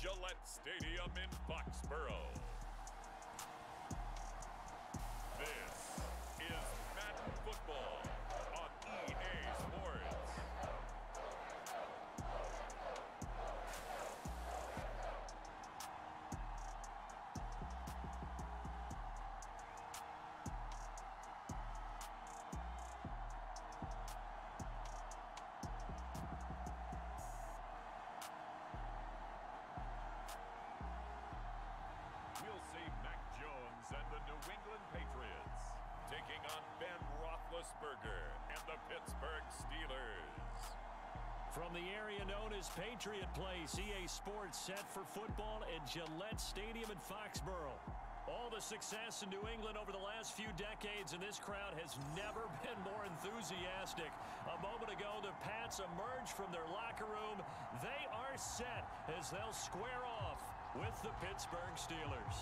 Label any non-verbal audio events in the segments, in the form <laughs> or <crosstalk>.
Gillette Stadium in Foxborough. Roethlisberger and the Pittsburgh Steelers. From the area known as Patriot Place, EA Sports set for football at Gillette Stadium in Foxborough. All the success in New England over the last few decades, and this crowd has never <laughs> been more enthusiastic. A moment ago, the Pats emerged from their locker room. They are set as they'll square off with the Pittsburgh Steelers.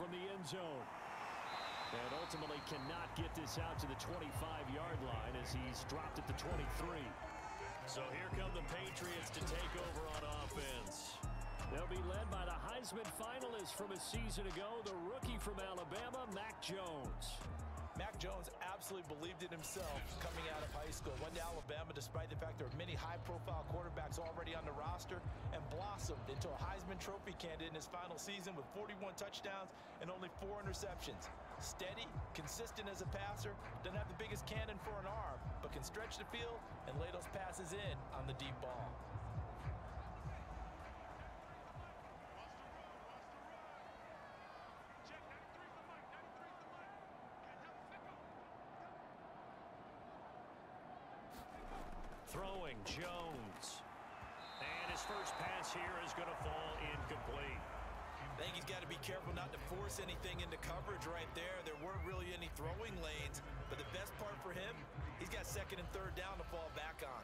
From the end zone. And ultimately cannot get this out to the 25-yard line as he's dropped at the 23. So here come the Patriots to take over on offense. They'll be led by the Heisman finalist from a season ago, the rookie from Alabama, Mac Jones. Mac Jones absolutely believed in himself coming out of high school. Went to Alabama despite the fact there were many high-profile quarterbacks already on the roster and blossomed into a Heisman Trophy candidate in his final season with 41 touchdowns and only four interceptions. Steady, consistent as a passer, doesn't have the biggest cannon for an arm, but can stretch the field and lay those passes in on the deep ball. Throwing Jones. And his first pass here is going to fall incomplete. I think he's got to be careful not to force anything into coverage right there. There weren't really any throwing lanes, but the best part for him, he's got second and third down to fall back on.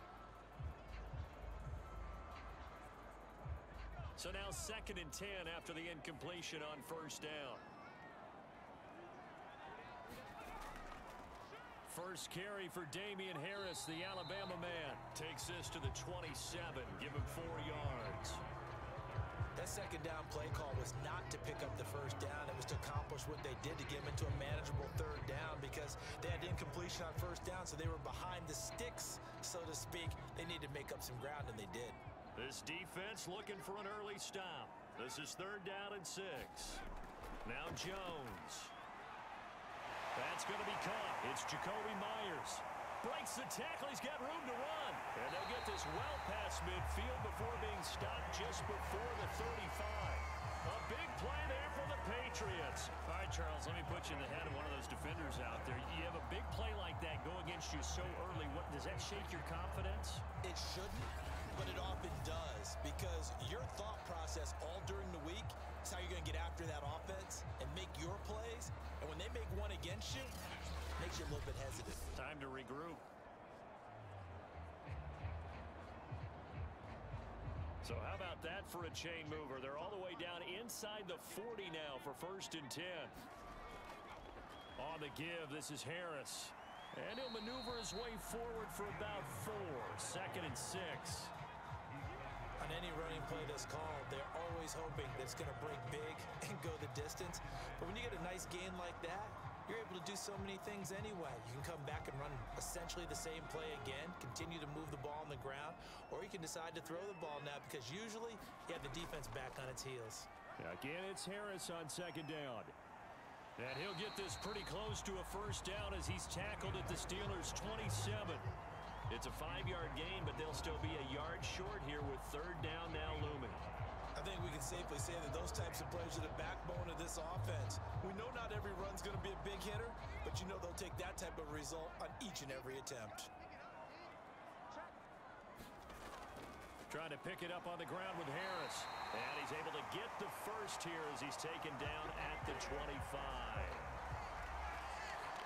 So now second and 10 after the incompletion on first down. First carry for Damien Harris, the Alabama man. Takes this to the 27, give him four yards. That second down play call was not to pick up the first down. It was to accomplish what they did to get them into a manageable third down because they had incompletion on first down, so they were behind the sticks, so to speak. They needed to make up some ground, and they did. This defense looking for an early stop. This is third down and six. Now Jones. That's going to be caught. It's Jakobi Meyers. Breaks the tackle. He's got room to run. And they'll get this well past midfield before being stopped just before the 35. Big play there for the Patriots. All right, Charles, let me put you in the head of one of those defenders out there. You have a big play like that go against you so early. What Does that shake your confidence? It shouldn't, but it often does because your thought process all during the week is how you're going to get after that offense and make your plays. And when they make one against you, it makes you a little bit hesitant. Time to regroup. So how about that for a chain mover? They're all the way down inside the 40 now for first and 10. On the give, this is Harris. And he'll maneuver his way forward for about four. Second and six. On any running play that's called, they're always hoping that it's going to break big <laughs> and go the distance. But when you get a nice gain like that, you're able to do so many things anyway. You can come back and run essentially the same play again, continue to move the ball on the ground, or you can decide to throw the ball now because usually you have the defense back on its heels. Again, it's Harris on second down. And he'll get this pretty close to a first down as he's tackled at the Steelers' 27. It's a five-yard gain, but they'll still be a yard short here with third down now looming. Think we can safely say that those types of players are the backbone of this offense. We know not every run's going to be a big hitter, but you know they'll take that type of result on each and every attempt. Trying to pick it up on the ground with Harris. And he's able to get the first here as he's taken down at the 25.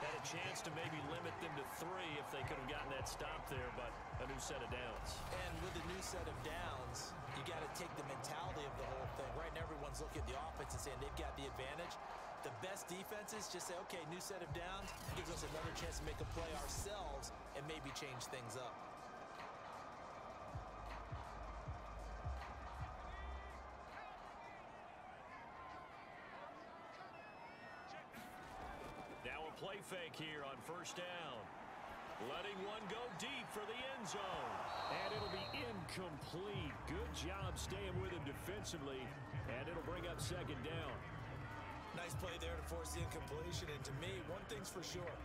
Had a chance to maybe limit them to three if they could have gotten that stop there, but a new set of downs. And with a new set of downs, you got to take the mentality of the whole thing. Right now, everyone's looking at the offense and saying they've got the advantage. The best defenses just say, okay, new set of downs gives us another chance to make a play ourselves and maybe change things up. Fake here on first down. Letting one go deep for the end zone. And it'll be incomplete. Good job staying with him defensively. And it'll bring up second down. Nice play there to force the incompletion. And to me, one thing's for sure.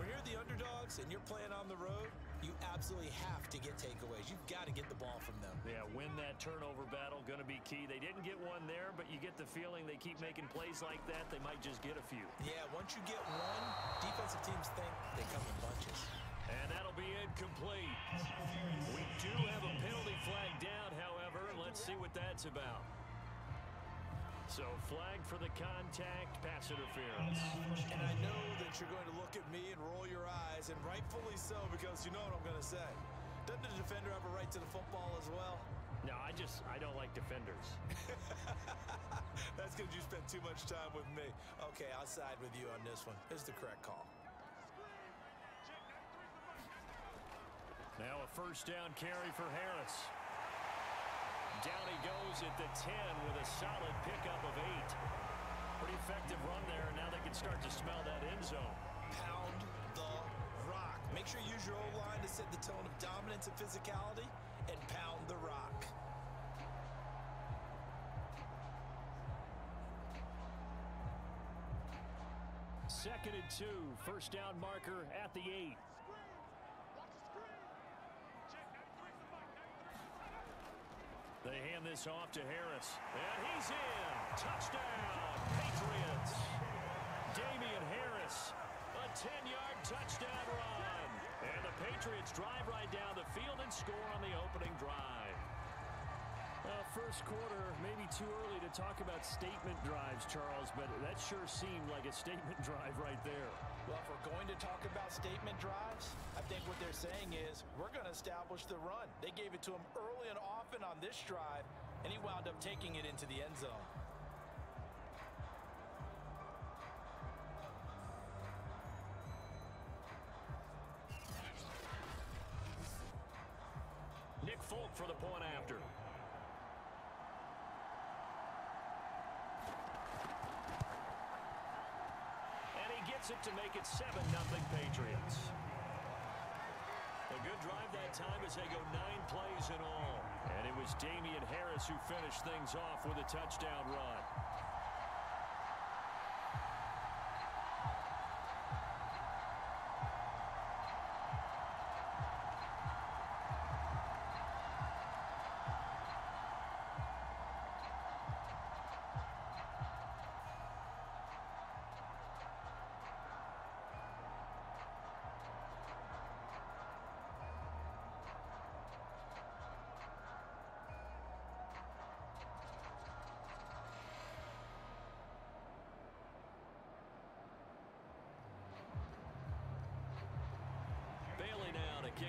When you're the underdogs and you're playing on the road, you absolutely have to get takeaways. You've got to get the ball from them. Yeah, win that turnover battle, going to be key. They didn't get one there, but you get the feeling they keep making plays like that, they might just get a few. Yeah, once you get one, defensive teams think they come in bunches. And that'll be incomplete. We do have a penalty flag down, however. Let's see what that's about. So flag for the contact, pass interference. And I know that you're going to look at me and roll your eyes, and rightfully so, because you know what I'm going to say. Doesn't the defender have a right to the football as well? No, I just, I don't like defenders. <laughs> That's because you spent too much time with me. Okay, I'll side with you on this one. It's the correct call. Now a first down carry for Harris. Down he goes at the 10 with a solid pickup of eight. Pretty effective run there, and now they can start to smell that end zone. Pound the rock. Make sure you use your O-line to set the tone of dominance and physicality, and pound the rock. Second and two, first down marker at the eight. They hand this off to Harris. And he's in. Touchdown, Patriots. Damien Harris, a 10-yard touchdown run. And the Patriots drive right down the field and score on the opening drive. Uh, first quarter, maybe too early to talk about statement drives, Charles, but that sure seemed like a statement <laughs> drive right there. Well, if we're going to talk about statement drives, I think what they're saying is we're going to establish the run. They gave it to him early and often on this drive, and he wound up taking it into the end zone. Nick Folk for the point after. And he gets it to make it 7-0 Patriots. A good drive that time as they go nine plays in all. And it was Damien Harris who finished things off with a touchdown run.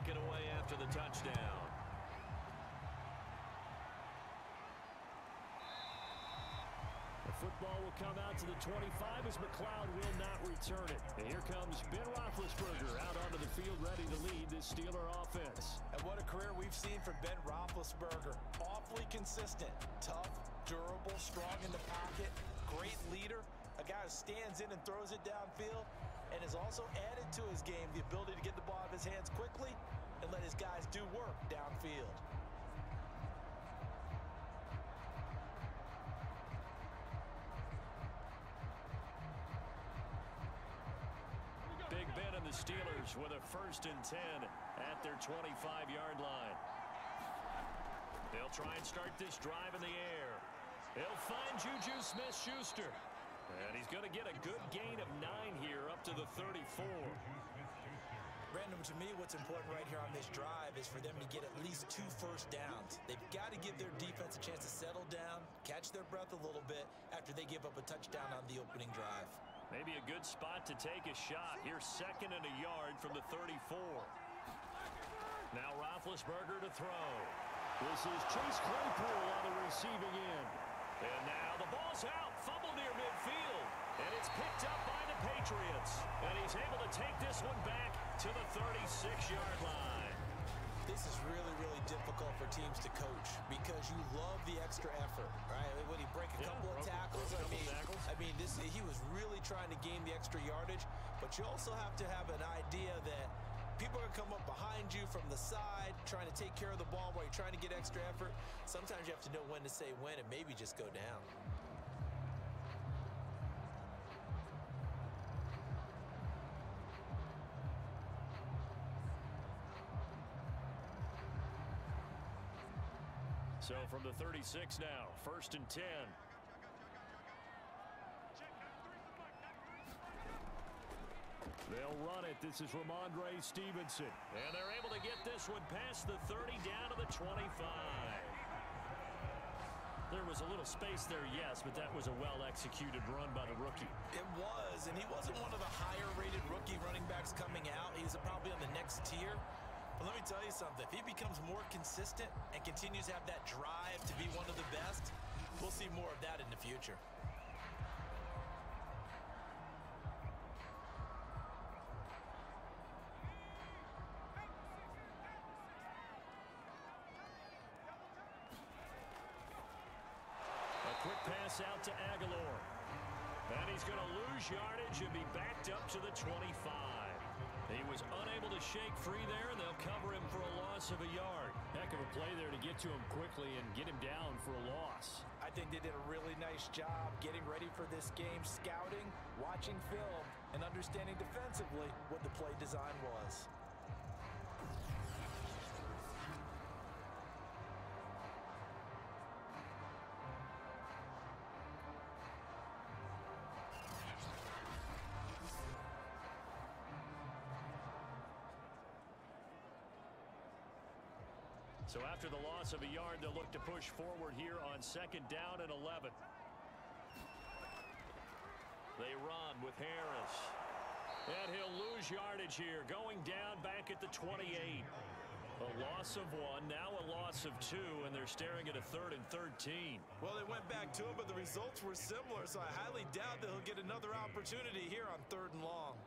It away after the touchdown. The football will come out to the 25 as McCloud will not return it. And here comes Ben Roethlisberger out onto the field ready to lead this Steeler offense. And what a career we've seen from Ben Roethlisberger. Awfully consistent, tough, durable, strong in the pocket, great leader, a guy who stands in and throws it downfield, and has also added to his game the ability to get the ball out of his hands quickly and let his guys do work downfield. Big Ben and the Steelers with a first and 10 at their 25-yard line. They'll try and start this drive in the air. They'll find Juju Smith-Schuster. And he's going to get a good gain of nine here up to the 34. To me, what's important right here on this drive is for them to get at least two first downs. They've got to give their defense a chance to settle down, catch their breath a little bit after they give up a touchdown on the opening drive. Maybe a good spot to take a shot. Here's second and a yard from the 34. Now Roethlisberger to throw. This is Chase Claypool on the receiving end. And now the ball's out. Fumble near midfield. And it's picked up by the Patriots. And he's able to take this one back to the 36-yard line. This is really, really difficult for teams to coach because you love the extra effort, right? When he break a Yeah, couple of tackles, I mean, tackles. I mean, this he was really trying to gain the extra yardage, but you also have to have an idea that people are going to come up behind you from the side, trying to take care of the ball while you're trying to get extra effort. Sometimes you have to know when to say when and maybe just go down. 36 now, first and 10. They'll run it. This is Rhamondre Stevenson. And they're able to get this one past the 30 down to the 25. There was a little space there, yes, but that was a well-executed run by the rookie. It was, and he wasn't one of the higher-rated rookie running backs coming out. He's probably on the next tier. But let me tell you something. If he becomes more consistent and continues to have that drive to be one of the best, we'll see more of that in the future. A quick pass out to Agholor. And he's going to lose yardage and be backed up to the 25. He was unable to shake free there, and they'll cover him for a loss of a yard. Heck of a play there to get to him quickly and get him down for a loss. I think they did a really nice job getting ready for this game, scouting, watching film, and understanding defensively what the play design was. So after the loss of a yard, they'll look to push forward here on second down and 11. They run with Harris. And he'll lose yardage here, going down back at the 28. A loss of one, now a loss of two, and they're staring at a third and 13. Well, they went back to him, but the results were similar, so I highly doubt that he'll get another opportunity here on third and long.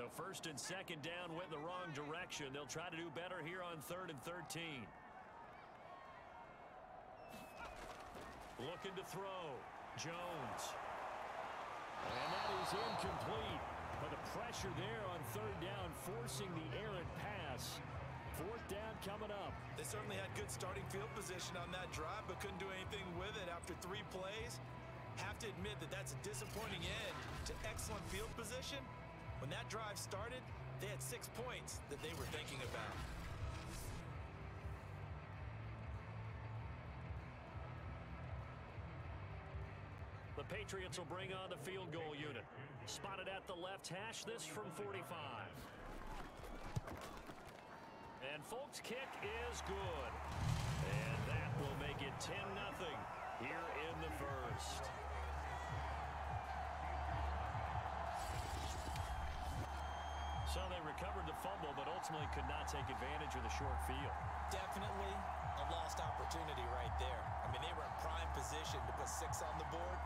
So first and second down went the wrong direction. They'll try to do better here on third and 13. Looking to throw. Jones. And that is incomplete. But the pressure there on third down, forcing the errant pass. Fourth down coming up. They certainly had good starting field position on that drive, but couldn't do anything with it after three plays. Have to admit that that's a disappointing end to excellent field position. When that drive started, they had six points that they were thinking about. The Patriots will bring on the field goal unit. Spotted at the left hash, this from 45. And Folk's kick is good. And that will make it 10-0 here in the first. So they recovered the fumble, but ultimately could not take advantage of the short field. Definitely a lost opportunity right there. I mean, they were in prime position to put six on the board,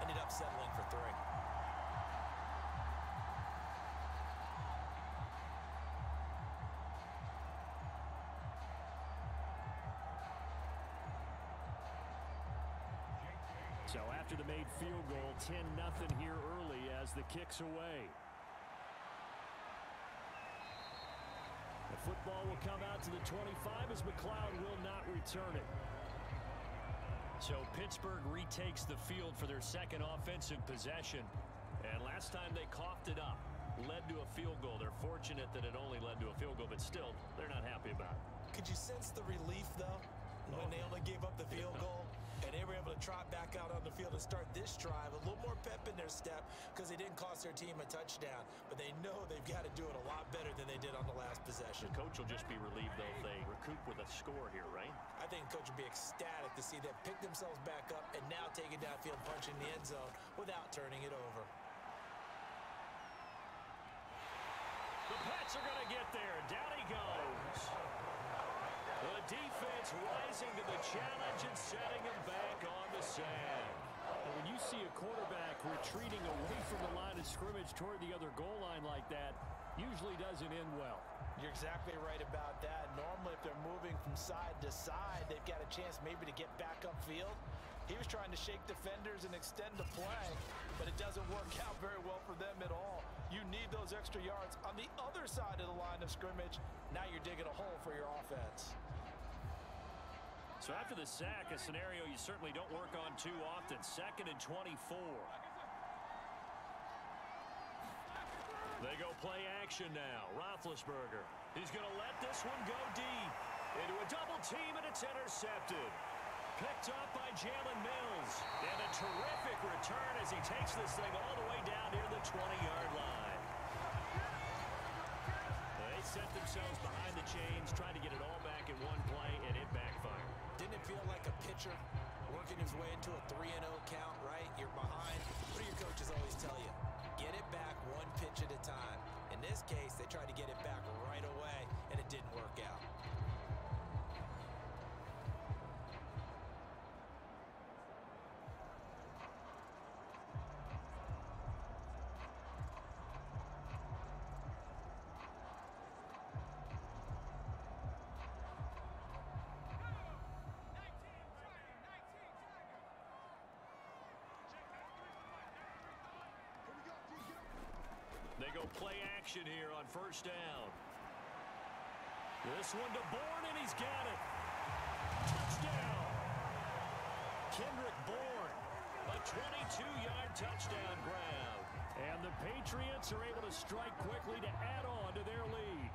ended up settling for three. So after the made field goal, 10-0 here early as the kick's away. Football will come out to the 25 as McCloud will not return it. So Pittsburgh retakes the field for their second offensive possession. And last time they coughed it up, led to a field goal. They're fortunate that it only led to a field goal, but still, they're not happy about it. Could you sense the relief, though, when oh. they only gave up the field goal? And they were able to trot back out on the field and start this drive. A little more pep in their step because they didn't cost their team a touchdown. But they know they've got to do it a lot better than they did on the last possession. The coach will just be relieved, though, if they recoup with a score here, right? I think coach will be ecstatic to see them pick themselves back up and now take it downfield, punching the end zone without turning it over. The Pats are going to get there. Down he goes. Defense rising to the challenge and setting him back on the sand. And when you see a quarterback retreating away from the line of scrimmage toward the other goal line like that, usually doesn't end well. You're exactly right about that. Normally, if they're moving from side to side, they've got a chance maybe to get back upfield. He was trying to shake defenders and extend the play, but it doesn't work out very well for them at all. You need those extra yards on the other side of the line of scrimmage. Now you're digging a hole for your offense. So after the sack, a scenario you certainly don't work on too often. Second and 24. They go play action now. Roethlisberger. He's going to let this one go deep. Into a double team, and it's intercepted. Picked up by Jalen Mills. And a terrific return as he takes this thing all the way down near the 20-yard line. They set themselves behind the chains, trying to get it all back in one play, feel like a pitcher working his way into a 3-0 count, right? You're behind. What do your coaches always tell you? Get it back one pitch at a time. In this case, they tried to get it back right away, and it didn't work out. They go play action here on first down. This one to Bourne, and he's got it. Touchdown. Kendrick Bourne, a 22-yard touchdown grab. And the Patriots are able to strike quickly to add on to their lead.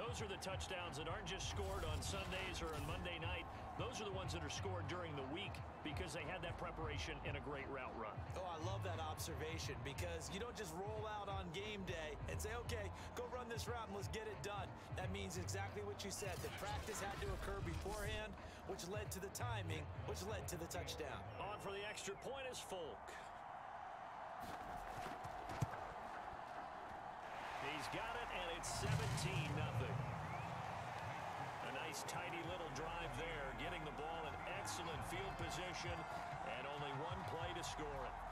Those are the touchdowns that aren't just scored on Sundays or on Monday night. Those are the ones that are scored during the week because they had that preparation and a great route run. Oh, I love that observation because you don't just roll out on game day and say, okay, go run this route and let's get it done. That means exactly what you said. The practice had to occur beforehand, which led to the timing, which led to the touchdown. On for the extra point is Folk. He's got it, and it's 17 nothing. A nice, tidy little drive there, getting the ball in excellent field position, and only one play to score it.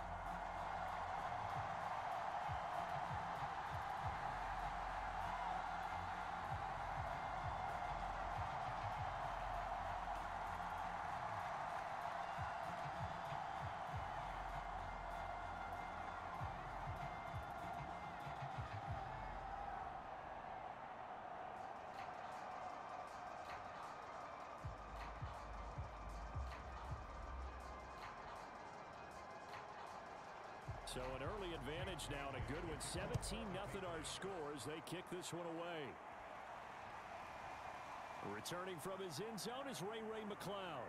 So an early advantage now and a good one. 17 nothing our scores. They kick this one away. Returning from his end zone is Ray Ray McCloud.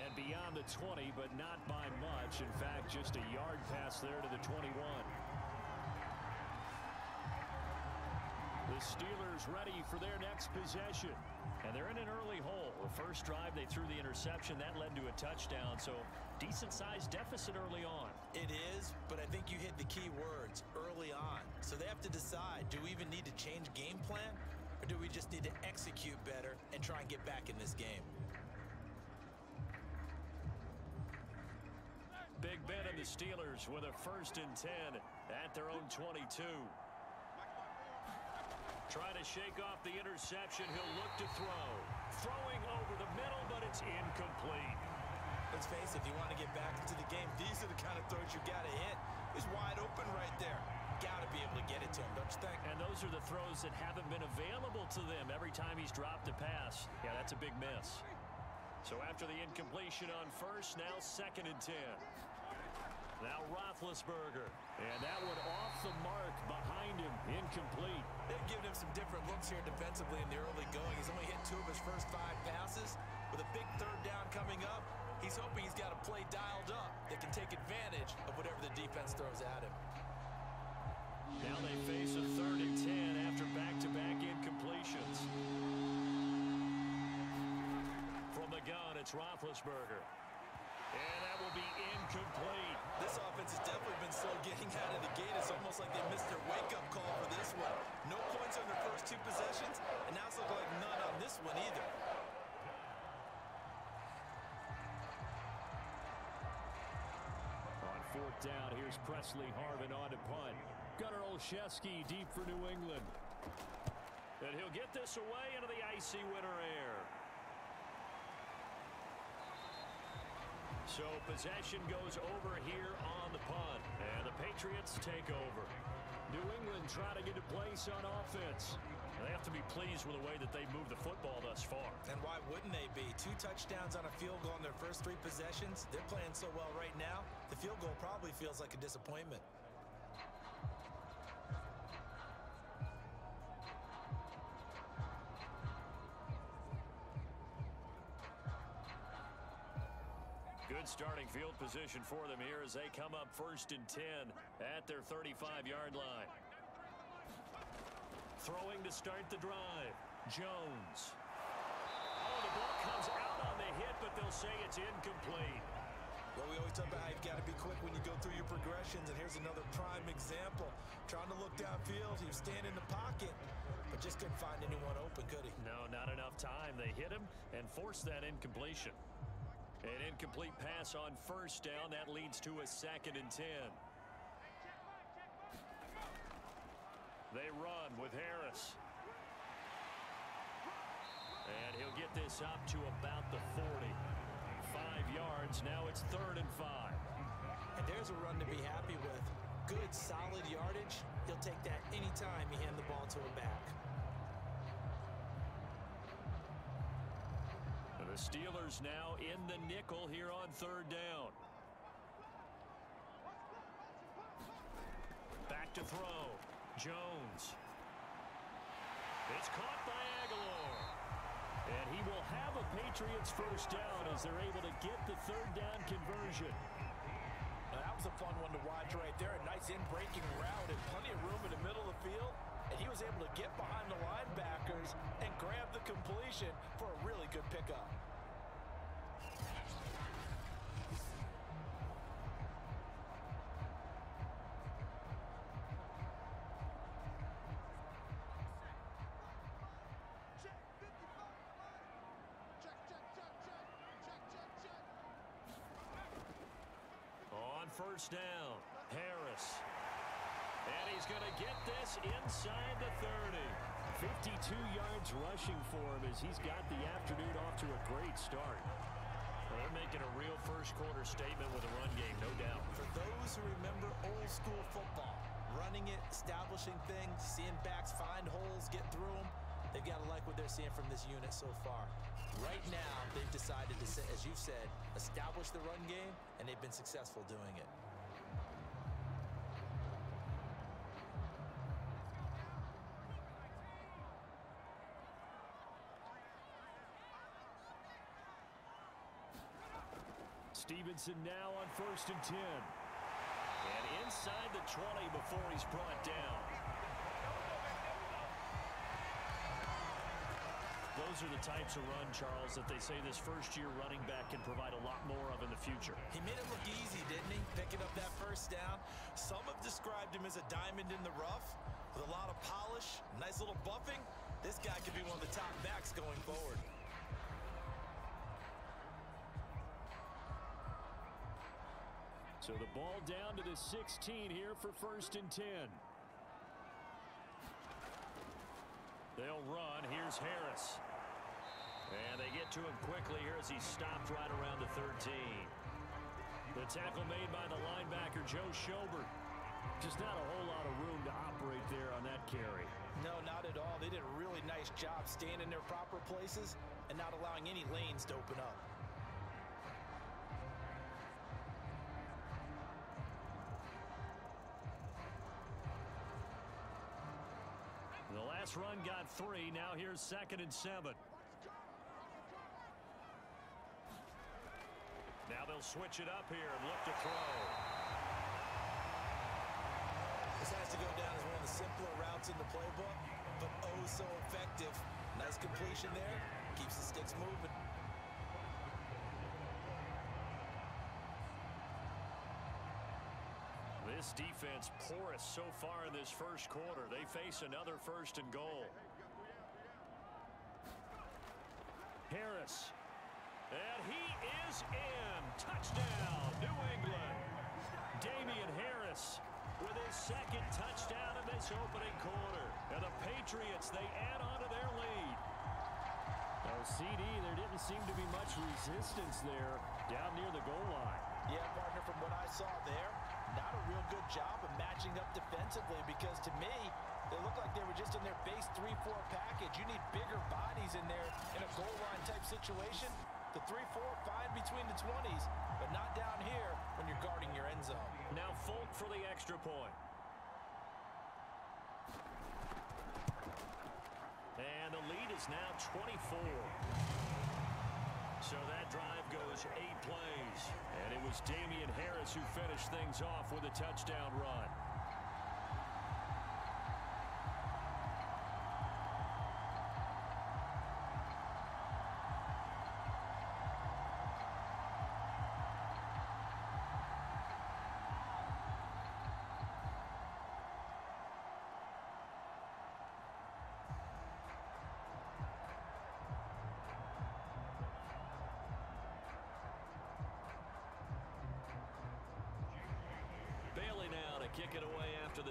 And beyond the 20, but not by much. In fact, just a yard pass there to the 21. The Steelers ready for their next possession. And they're in an early hole. The first drive, they threw the interception. That led to a touchdown. So decent-sized deficit early on. It is, but I think you hit the key words early on. So they have to decide, do we even need to change game plan? Or do we just need to execute better and try and get back in this game? Big Ben and the Steelers with a first and 10 at their own 22. Trying to shake off the interception. He'll look to throw. Throwing over the middle, but it's incomplete. Let's face it, if you want to get back into the game, these are the kind of throws you got to hit. He's wide open right there. got to be able to get it to him, don't you think? And those are the throws that haven't been available to them every time he's dropped a pass. Yeah, that's a big miss. So after the incompletion on first, now second and 10. Now Roethlisberger. And that one off the mark behind him. Incomplete. They've given him some different looks here defensively in the early going. He's only hit two of his first five passes. With a big third down coming up, he's hoping he's got a play dialed up that can take advantage of whatever the defense throws at him. Now they face a third and 10 after back-to-back -back incompletions. From the gun, it's Roethlisberger. And that will be incomplete. This offense has definitely been slow getting out of the gate. It's almost like they missed their wake-up call for this one. No points on their first two possessions, and now it's looking like none on this one either. Down, here's Pressley Harvin on to punt. Gunnar Olszewski deep for New England. And he'll get this away into the icy winter air. So possession goes over here on the punt. And the Patriots take over. New England trying to get a place on offense. They have to be pleased with the way that they moved the football thus far. And why wouldn't they be? Two touchdowns on a field goal in their first three possessions. They're playing so well right now, the field goal probably feels like a disappointment. Good starting field position for them here as they come up first and 10 at their 35-yard line. Throwing to start the drive. Jones. Oh, the ball comes out on the hit, but they'll say it's incomplete. Well, we always talk about how you've got to be quick when you go through your progressions, and here's another prime example. Trying to look downfield, he was standing in the pocket, but just couldn't find anyone open, could he? No, not enough time. They hit him and forced that incompletion. An incomplete pass on first down. That leads to a second and 10. They run with Harris. And he'll get this up to about the 40. Five yards. Now it's third and five. And there's a run to be happy with. Good, solid yardage. He'll take that anytime you hand the ball to a back. The Steelers now in the nickel here on third down. Back to throw. Jones. It's caught by Agholor. And he will have a Patriots first down as they're able to get the third down conversion. That was a fun one to watch right there. A nice in-breaking route and plenty of room in the middle of the field. And he was able to get behind the linebackers and grab the completion for a really good pickup. First down, Harris. And he's going to get this inside the 30. 52 yards rushing for him as he's got the afternoon off to a great start. They're making a real first quarter statement with a run game, no doubt. For those who remember old school football, running it, establishing things, seeing backs find holes, get through them, they've got to like what they're seeing from this unit so far. Right now, they've decided to, as you've said, establish the run game, and they've been successful doing it. Stevenson now on first and 10. And inside the 20 before he's brought down. Those are the types of run, Charles, that they say this first-year running back can provide a lot more of in the future. He made it look easy, didn't he? Picking up that first down. Some have described him as a diamond in the rough with a lot of polish, nice little buffing. This guy could be one of the top backs going forward. So the ball down to the 16 here for first and 10. They'll run. Here's Harris. And they get to him quickly here as he stopped right around the 13. The tackle made by the linebacker, Joe Schobert. Just not a whole lot of room to operate there on that carry. No, not at all. They did a really nice job staying in their proper places and not allowing any lanes to open up. Last run got three. Now here's second and seven. Now they'll switch it up here and look to throw. This has to go down as one of the simpler routes in the playbook, but oh so effective. Nice completion there. Keeps the sticks moving. This defense porous so far in this first quarter. They face another first and goal. Harris. And he is in. Touchdown, New England. Damien Harris with his second touchdown in this opening quarter. And the Patriots, they add on to their lead. Now, CD, there didn't seem to be much resistance there down near the goal line. Yeah, partner, from what I saw there, not a real good job of matching up defensively because to me, they look like they were just in their base 3-4 package. You need bigger bodies in there in a goal line type situation. The 3-4 fine between the 20s, but not down here when you're guarding your end zone. Now Folk for the extra point. And the lead is now 24. So that drive goes eight plays. And it was Damien Harris who finished things off with a touchdown run.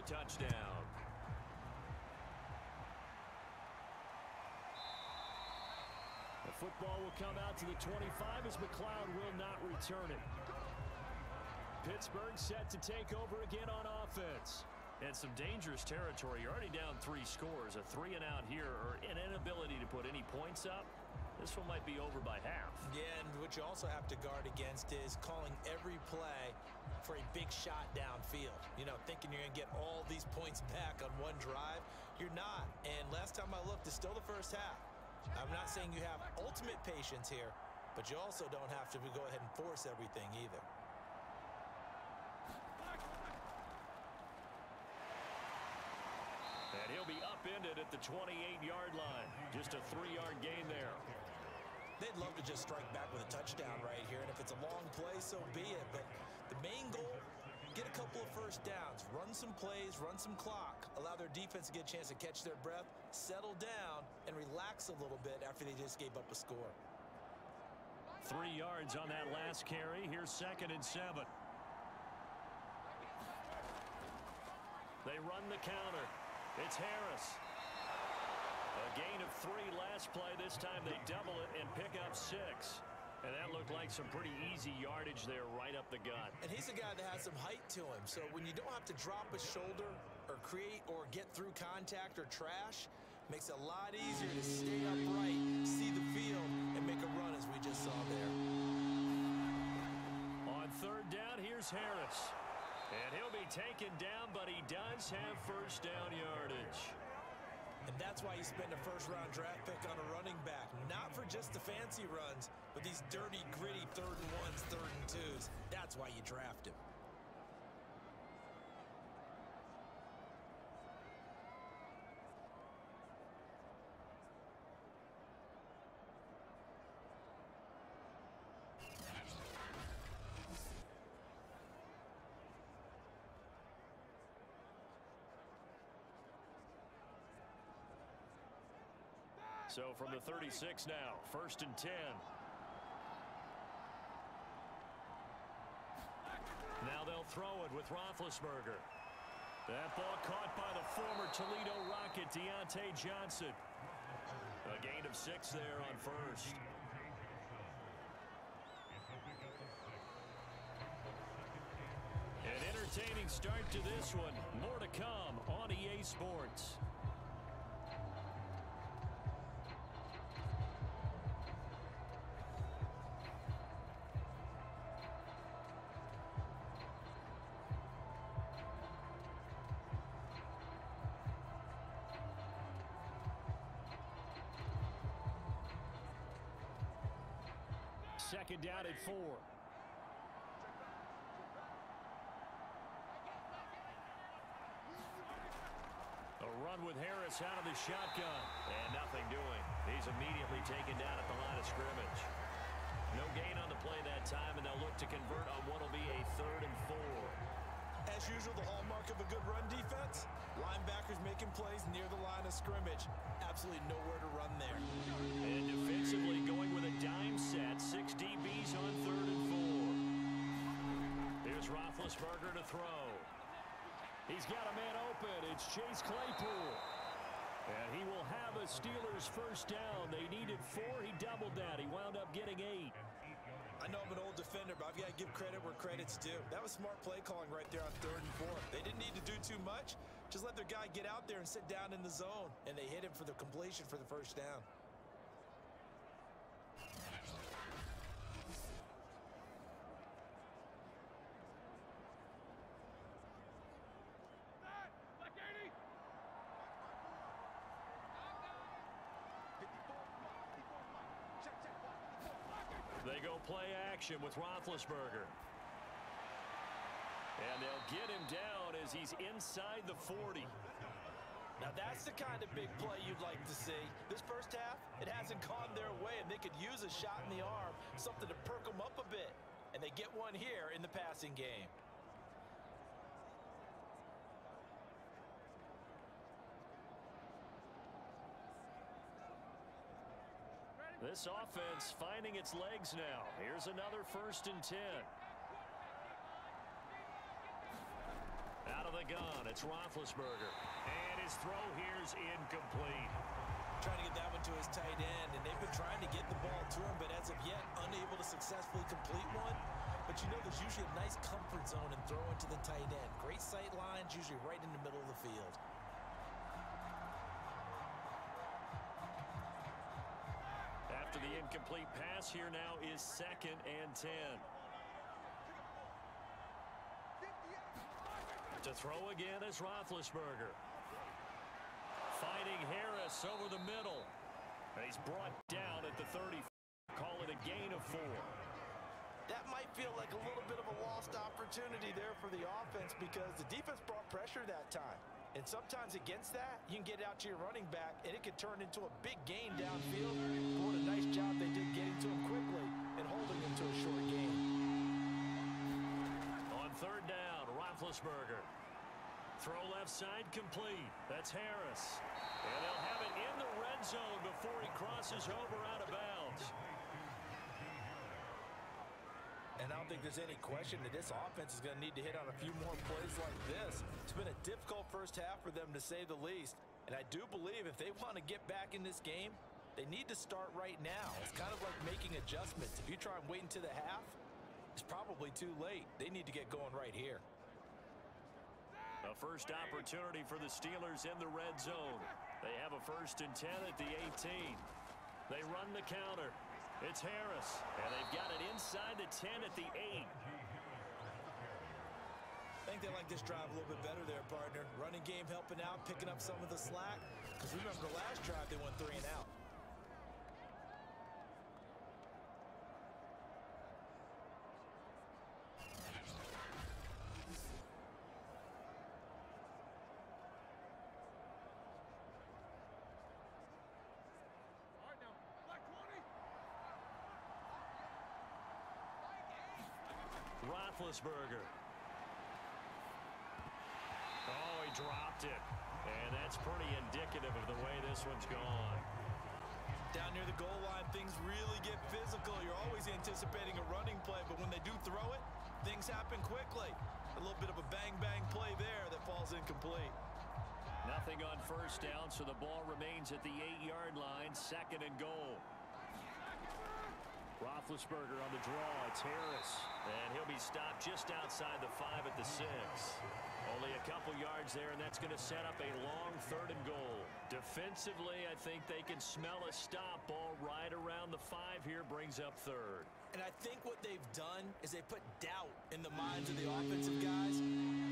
The touchdown. The football will come out to the 25 as McCloud will not return it. Pittsburgh set to take over again on offense. And some dangerous territory. You're already down three scores. A three and out here or an inability to put any points up. This one might be over by half. Yeah, and what you also have to guard against is calling every play for a big shot downfield. You know, thinking you're going to get all these points back on one drive. You're not. And last time I looked, it's still the first half. I'm not saying you have ultimate patience here, but you also don't have to go ahead and force everything either. And he'll be upended at the 28-yard line. Just a three-yard gain there. They'd love to just strike back with a touchdown right here, and if it's a long play, so be it. But the main goal, get a couple of first downs, run some plays, run some clock, allow their defense to get a chance to catch their breath, settle down, and relax a little bit after they just gave up a score. Three yards on that last carry. Here's second and seven. They run the counter. It's Harris. A gain of three last play. This time they double it and pick up six. And that looked like some pretty easy yardage there right up the gut. And he's a guy that has some height to him. So when you don't have to drop a shoulder or create or get through contact or trash, makes it a lot easier to stay upright, see the field, and make a run as we just saw there. On third down, here's Harris. And he'll be taken down, but he does have first down yardage. And that's why you spend a first-round draft pick on a running back. Not for just the fancy runs, but these dirty, gritty third and ones, third and twos. That's why you draft him. So from the 36 now, first and 10. Now they'll throw it with Roethlisberger. That ball caught by the former Toledo Rocket, Diontae Johnson. A gain of six there on first. An entertaining start to this one. More to come on EA Sports. Second down at four. A run with Harris out of the shotgun. And nothing doing. He's immediately taken down at the line of scrimmage. No gain on the play that time, and they'll look to convert on what will be a third and four. As usual, the hallmark of a good run defense, linebackers making plays near the line of scrimmage. Absolutely nowhere to run there. And defensively going with a dime set, six DBs on third and four. Here's Roethlisberger to throw. He's got a man open. It's Chase Claypool. And he will have a Steelers first down. They needed four. He doubled that. He wound up getting eight. I know I'm an old defender, but I've got to give credit where credit's due. That was smart play calling right there on third and four. They didn't need to do too much. Just let their guy get out there and sit down in the zone. And they hit him for the completion for the first down. They go play action with Roethlisberger. And they'll get him down as he's inside the 40. Now that's the kind of big play you'd like to see. This first half, it hasn't gone their way, and they could use a shot in the arm, something to perk them up a bit. And they get one here in the passing game. This offense finding its legs now. Here's another first and 10. Out of the gun, it's Roethlisberger. And his throw here's incomplete. Trying to get that one to his tight end, and they've been trying to get the ball to him, but as of yet, unable to successfully complete one. But you know there's usually a nice comfort zone in throwing to the tight end. Great sight lines, usually right in the middle of the field. Incomplete pass, here now is second and 10. To throw again is Roethlisberger. Fighting Harris over the middle. He's brought down at the 30. Call it a gain of four. That might feel like a little bit of a lost opportunity there for the offense because the defense brought pressure that time. And sometimes against that, you can get out to your running back, and it could turn into a big game downfield. But what a nice job they did getting to him quickly and holding him to a short gain. On third down, Roethlisberger. Throw left side complete. That's Harris. And they'll have it in the red zone before he crosses over out of bounds. And I don't think there's any question that this offense is going to need to hit on a few more plays like this. It's been a difficult first half for them, to say the least. And I do believe if they want to get back in this game, they need to start right now. It's kind of like making adjustments. If you try and wait until the half, it's probably too late. They need to get going right here. A first opportunity for the Steelers in the red zone. They have a first and 10 at the 18. They run the counter. It's Harris, and they've got it inside the 10 at the 8. I think they like this drive a little bit better there, partner. Running game helping out, picking up some of the slack. Because remember, the last drive they went three and out. Roethlisberger. Oh, he dropped it. And that's pretty indicative of the way this one's gone. Down near the goal line, things really get physical. You're always anticipating a running play, but when they do throw it, things happen quickly. A little bit of a bang-bang play there that falls incomplete. Nothing on first down, so the ball remains at the eight-yard line, second and goal. Roethlisberger on the draw. It's Harris. And he'll be stopped just outside the five at the six. Only a couple yards there, and that's going to set up a long third and goal. Defensively, I think they can smell a stop ball right around the five here, brings up third. And I think what they've done is they put doubt in the minds of the offensive guys.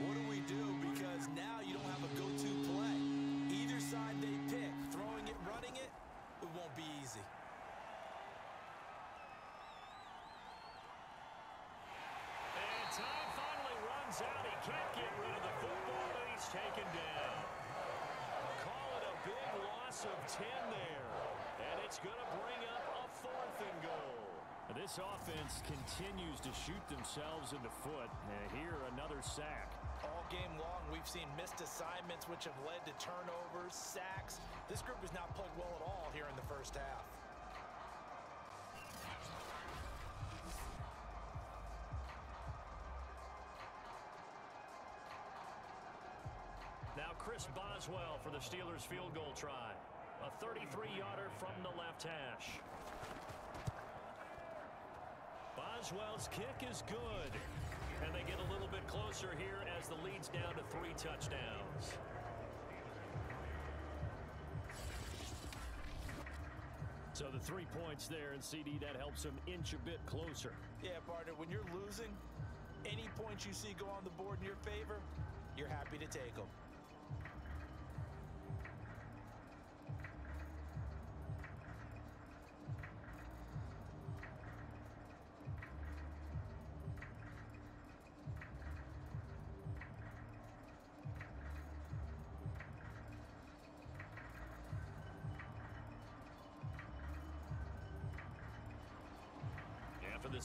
What do we do? Because now you don't have a go-to play. Either side they pick, throwing it, running it, it won't be easy. And time finally runs out. He can't get rid of the football, and he's taken down. Call it a big loss of 10 there. And it's going to bring up a fourth and goal. This offense continues to shoot themselves in the foot. And here, another sack. All game long, we've seen missed assignments which have led to turnovers, sacks. This group has not played well at all here in the first half. Now Chris Boswell for the Steelers field goal try. A 33-yarder from the left hash. Boswell's kick is good. And they get a little bit closer here as the lead's down to three touchdowns. So the three points there, in CD, that helps them inch a bit closer. Yeah, partner, when you're losing, any points you see go on the board in your favor, you're happy to take them.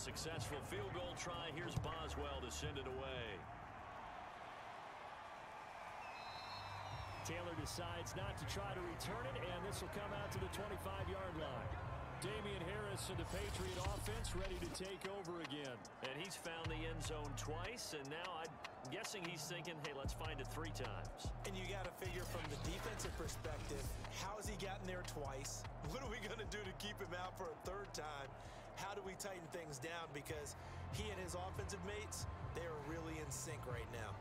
Successful field goal try, here's Boswell to send it away. Taylor decides not to try to return it, and this will come out to the 25-yard line. Damien Harris and the Patriot offense ready to take over again. And he's found the end zone twice, and now I'm guessing he's thinking, hey, let's find it three times. And you got to figure from the defensive perspective, how has he gotten there twice? What are we going to do to keep him out for a third time? How do we tighten things down? Because he and his offensive mates, they are really in sync right now.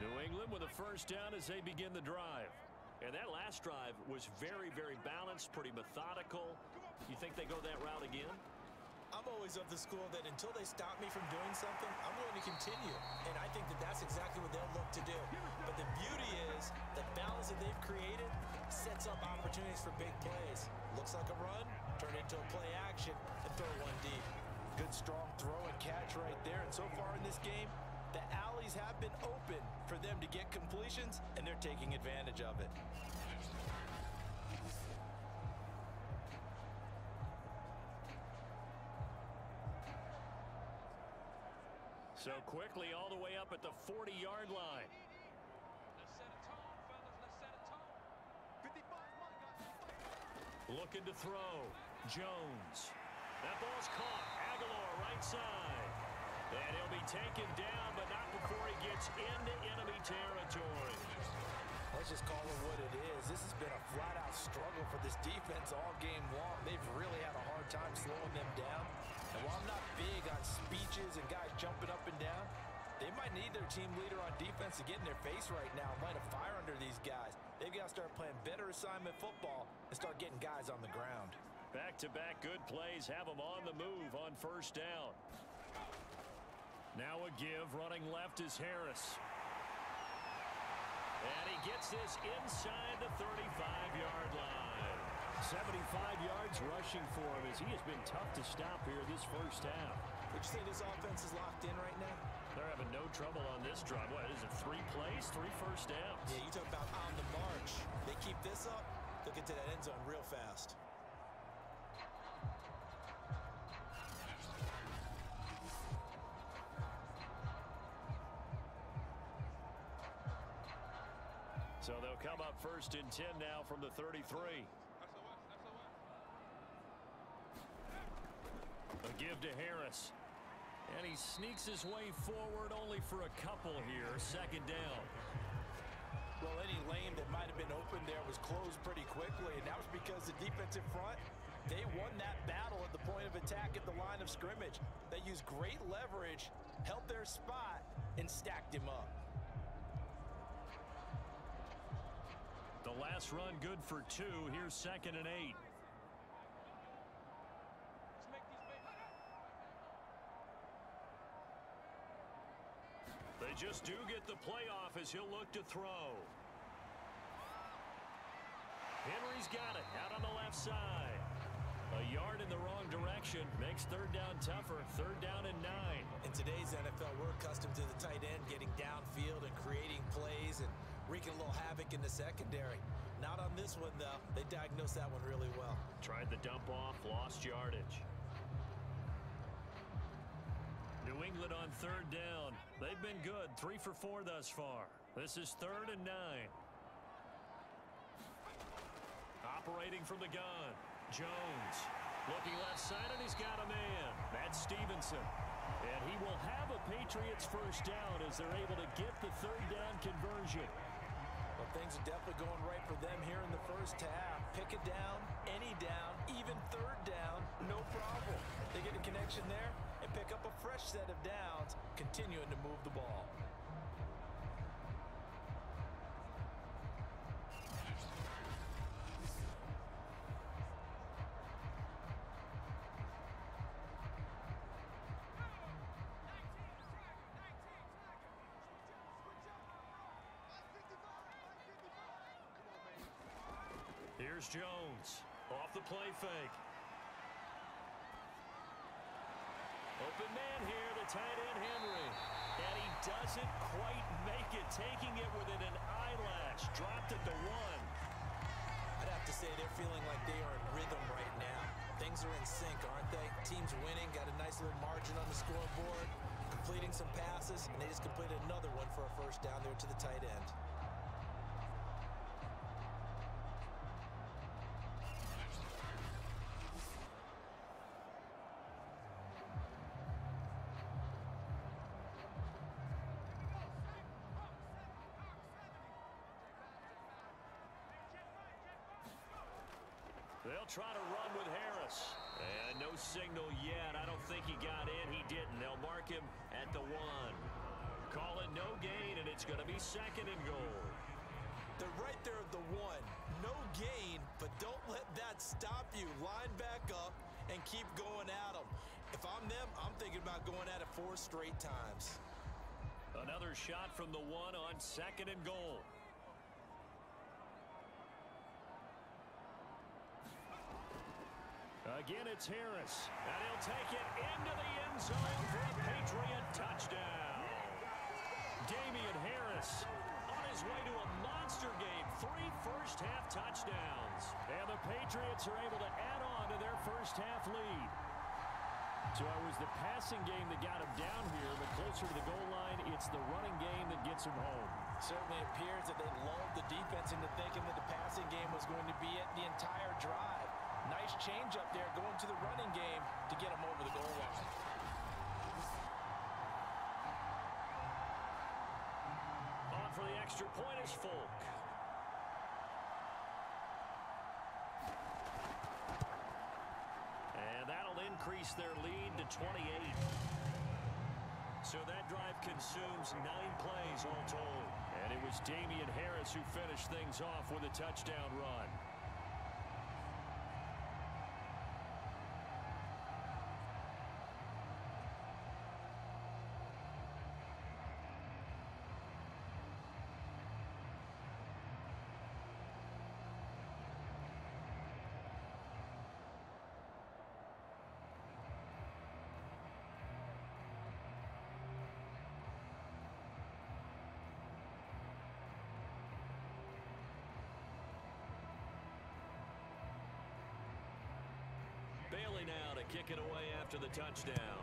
New England with a first down as they begin the drive. And that last drive was very, very balanced, pretty methodical. You think they go that route again? Always of the school that until they stop me from doing something, I'm going to continue. And I think that that's exactly what they'll look to do. But the beauty is the balance that they've created sets up opportunities for big plays. Looks like a run, turn into a play action, and throw one deep. Good strong throw and catch right there. And so far in this game, the alleys have been open for them to get completions, and they're taking advantage of it. Quickly all the way up at the 40-yard line. Looking to throw. Jones. That ball's caught. Agholor right side. And he'll be taken down, but not before he gets into enemy territory. Let's just call it what it is. This has been a flat-out struggle for this defense all game long. They've really had a hard time slowing them down. And while I'm not big on speeches and guys jumping up and down, they might need their team leader on defense to get in their face right now and light a fire under these guys. They've got to start playing better assignment football and start getting guys on the ground. Back-to-back -back good plays have them on the move on first down. Now a give. Running left is Harris. And he gets this inside the 35-yard line. 75 yards rushing for him as he has been tough to stop here this first half. Would you say this offense is locked in right now? They're having no trouble on this drive. What is it, three plays, three first downs? Yeah, you talk about on the march. They keep this up, they'll get to that end zone real fast. So they'll come up first and 10 now from the 33. Give to Harris. And he sneaks his way forward only for a couple here. Second down. Well, any lane that might have been open there was closed pretty quickly, and that was because the defensive front, they won that battle at the point of attack at the line of scrimmage. They used great leverage, held their spot, and stacked him up. The last run good for two. Here's second and eight. They just do get the playoff as he'll look to throw. Henry's got it out on the left side. A yard in the wrong direction makes third down tougher. Third down and nine. In today's NFL, we're accustomed to the tight end getting downfield and creating plays and wreaking a little havoc in the secondary. Not on this one, though. They diagnosed that one really well. Tried the dump off, lost yardage. New England on third down. They've been good, three for four thus far. This is third and nine. Operating from the gun, Jones. Looking left side, and he's got a man. That's Stevenson. And he will have a Patriots first down as they're able to get the third down conversion. Well, things are definitely going right for them here in the first half. Pick it down, any down, even third down, no problem. They get a connection there pick up a fresh set of downs, continuing to move the ball. Here's Jones. Off the play fake. Open man here, the tight end Henry. And he doesn't quite make it, taking it within an eyelash. Dropped at the one. I'd have to say they're feeling like they are in rhythm right now. Things are in sync, aren't they? Team's winning, got a nice little margin on the scoreboard, completing some passes, and they just completed another one for a first down there to the tight end. They'll try to run with Harris. And no signal yet. I don't think he got in. He didn't. They'll mark him at the one. Call it no gain, and it's going to be second and goal. They're right there at the one. No gain, but don't let that stop you. Line back up and keep going at them. If I'm them, I'm thinking about going at it four straight times. Another shot from the one on second and goal. Again, it's Harris. And he'll take it into the end zone for a Patriot touchdown. Damien Harris on his way to a monster game. Three first-half touchdowns. And the Patriots are able to add on to their first-half lead. So it was the passing game that got him down here, but closer to the goal line, it's the running game that gets him home. Certainly appears that they lulled the defense into thinking that the passing game was going to be it the entire drive. Nice change up there going to the running game to get him over the goal line. On for the extra point is Folk. And that'll increase their lead to 28. So that drive consumes nine plays all told. And it was Damien Harris who finished things off with a touchdown run. Now to kick it away after the touchdown.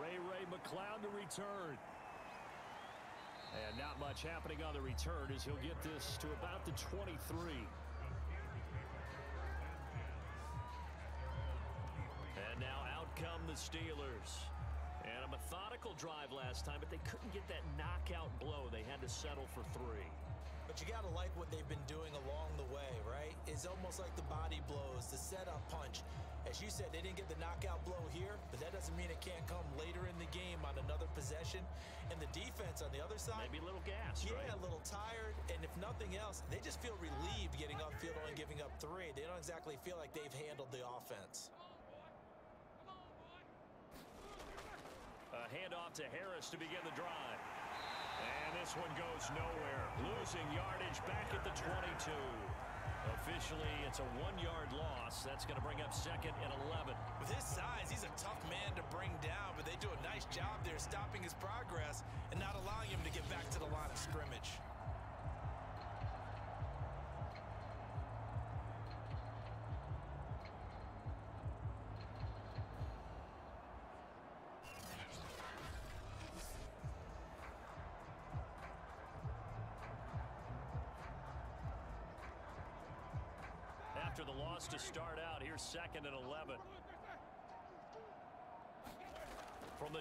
Ray Ray McCloud to return. And not much happening on the return as he'll get this to about the 23. And now out come the Steelers. And a methodical drive last time, but they couldn't get that knockout blow. They had to settle for three. But you got to like what they've been doing along the way, right? It's almost like the body blows, the setup punch. As you said, they didn't get the knockout blow here, but that doesn't mean it can't come later in the game on another possession. And the defense on the other side. Maybe a little gas, yeah, right? a little tired. And if nothing else, they just feel relieved getting upfield and giving up three. They don't exactly feel like they've handled the offense. A handoff to Harris to begin the drive. This one goes nowhere. Losing yardage back at the 22. Officially, it's a one-yard loss. That's going to bring up second and 11. With his size, he's a tough man to bring down, but they do a nice job there stopping his progress and not allowing him to get back to the line of scrimmage.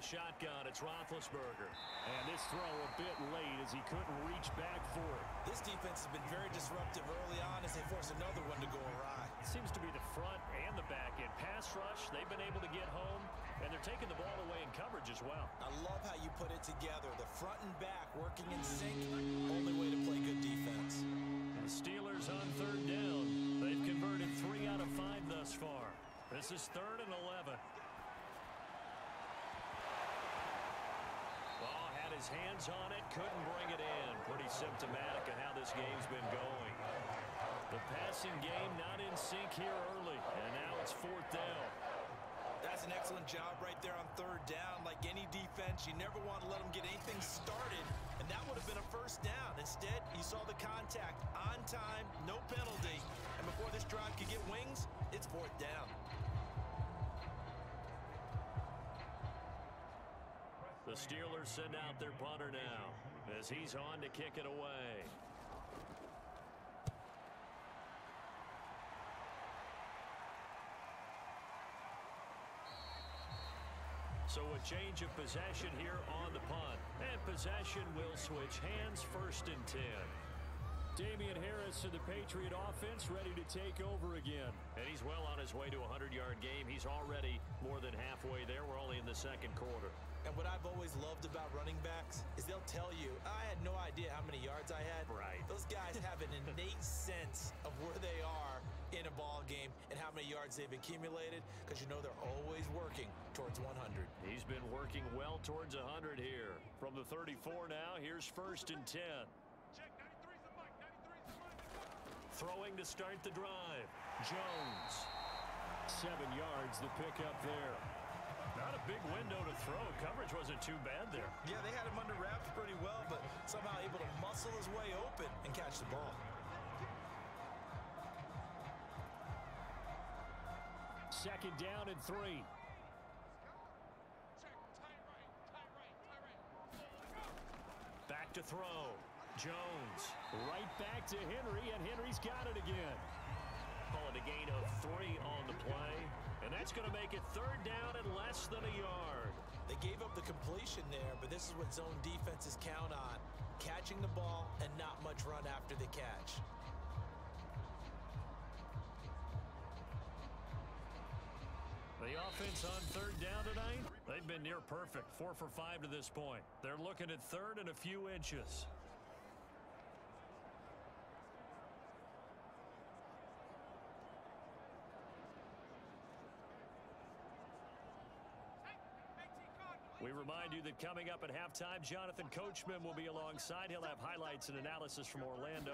Shotgun, it's Roethlisberger. And this throw a bit late as he couldn't reach back for it. This defense has been very disruptive early on as they force another one to go awry. It seems to be the front and the back end. Pass rush, they've been able to get home, and they're taking the ball away in coverage as well. I love how you put it together. The front and back working in sync. Only way to play good defense. The Steelers on third down. They've converted three out of five thus far. This is third and 11. Ball had his hands on it, couldn't bring it in. Pretty symptomatic of how this game's been going. The passing game not in sync here early, and now it's fourth down. That's an excellent job right there on third down. Like any defense, you never want to let them get anything started, and that would have been a first down. Instead, you saw the contact on time, no penalty, and before this drive could get wings, it's fourth down. Steelers send out their punter now as he's on to kick it away. So a change of possession here on the punt. And possession will switch hands first and 10. Damien Harris to the Patriot offense ready to take over again. And he's well on his way to a 100-yard game. He's already more than halfway there. We're only in the second quarter. And what I've always loved about running backs is they'll tell you, I had no idea how many yards I had. Right. Those guys have an innate sense of where they are in a ball game and how many yards they've accumulated because you know they're always working towards 100. He's been working well towards 100 here. From the 34 now, here's first and 10. Throwing to start the drive. Jones. Seven yards the pickup there. Not a big window to throw. Coverage wasn't too bad there. Yeah, they had him under wraps pretty well, but somehow able to muscle his way open and catch the ball. Second down and three. Back to throw. Jones. Right back to Henry, and Henry's got it again. Call it a gain of three on the play. And that's going to make it third down and less than a yard. They gave up the completion there, but this is what zone defenses count on. Catching the ball and not much run after the catch. The offense on third down tonight, they've been near perfect. Four for five to this point. They're looking at third and a few inches. We remind you that coming up at halftime, Jonathan Coachman will be alongside. He'll have highlights and analysis from Orlando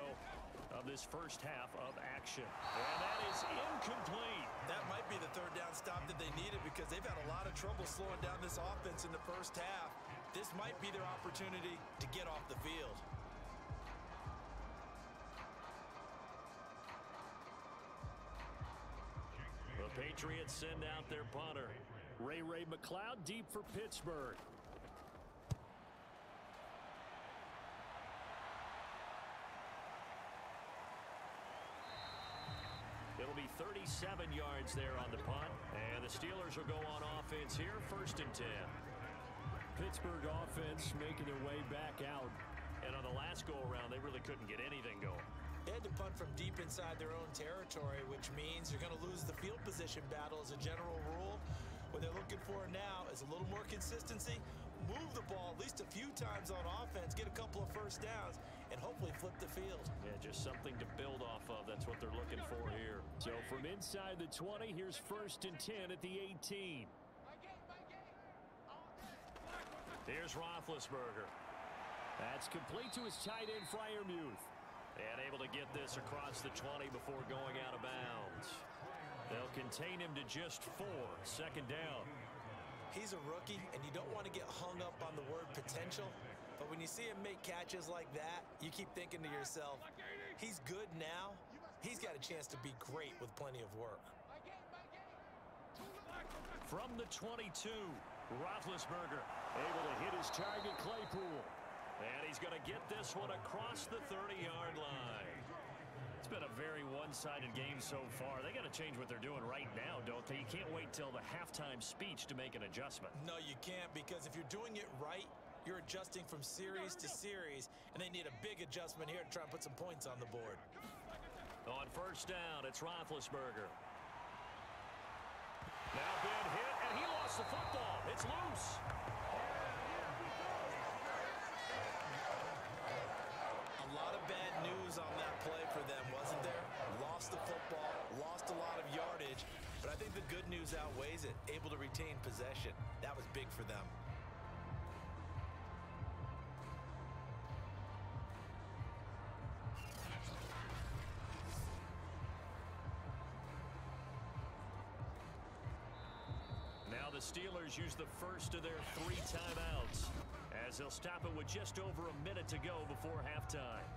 of this first half of action. And that is incomplete. That might be the third down stop that they needed because they've had a lot of trouble slowing down this offense in the first half. This might be their opportunity to get off the field. The Patriots send out their punter. Ray Ray McCloud deep for Pittsburgh. 37 yards there on the punt. And the Steelers will go on offense here, first and 10. Pittsburgh offense making their way back out. And on the last last go-around, they really couldn't get anything going. They had to punt from deep inside their own territory, which means you're going to lose the field position battle as a general rule. What they're looking for now is a little more consistency, move the ball at least a few times on offense, get a couple of first downs, and hopefully flip the field. Yeah, just something to build off of. That's what they're looking for here. So from inside the 20, here's first and 10 at the 18. Here's Roethlisberger. That's complete to his tight end, Freiermuth. And able to get this across the 20 before going out of bounds. They'll contain him to just four. Second down. He's a rookie, and you don't want to get hung up on the word potential. But when you see him make catches like that, you keep thinking to yourself, he's good now. He's got a chance to be great with plenty of work. From the 22, Roethlisberger able to hit his target, Claypool. And he's going to get this one across the 30-yard line. It's been a very one-sided game so far. They got to change what they're doing right now, don't they? You can't wait till the halftime speech to make an adjustment. No, you can't, because if you're doing it right, you're adjusting from series to series, and they need a big adjustment here to try and put some points on the board. On first down, it's Roethlisberger. Now been hit, and he lost the football. It's loose. A lot of bad news on that play for them, wasn't there? Lost the football, lost a lot of yardage, but I think the good news outweighs it. Able to retain possession. That was big for them. Steelers use the first of their three timeouts as they'll stop it with just over a minute to go before halftime.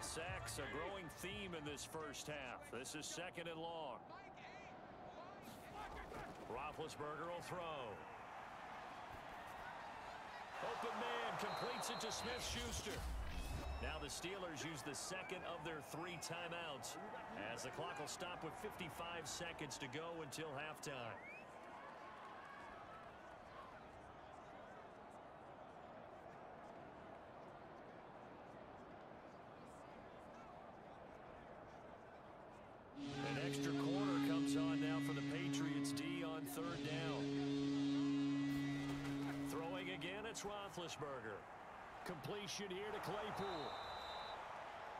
Sacks a growing theme in this first half. This is second and long. Roethlisberger will throw. Open man completes it to Smith-Schuster. Now the Steelers use the second of their three timeouts as the clock will stop with 55 seconds to go until halftime. Completion here to Claypool.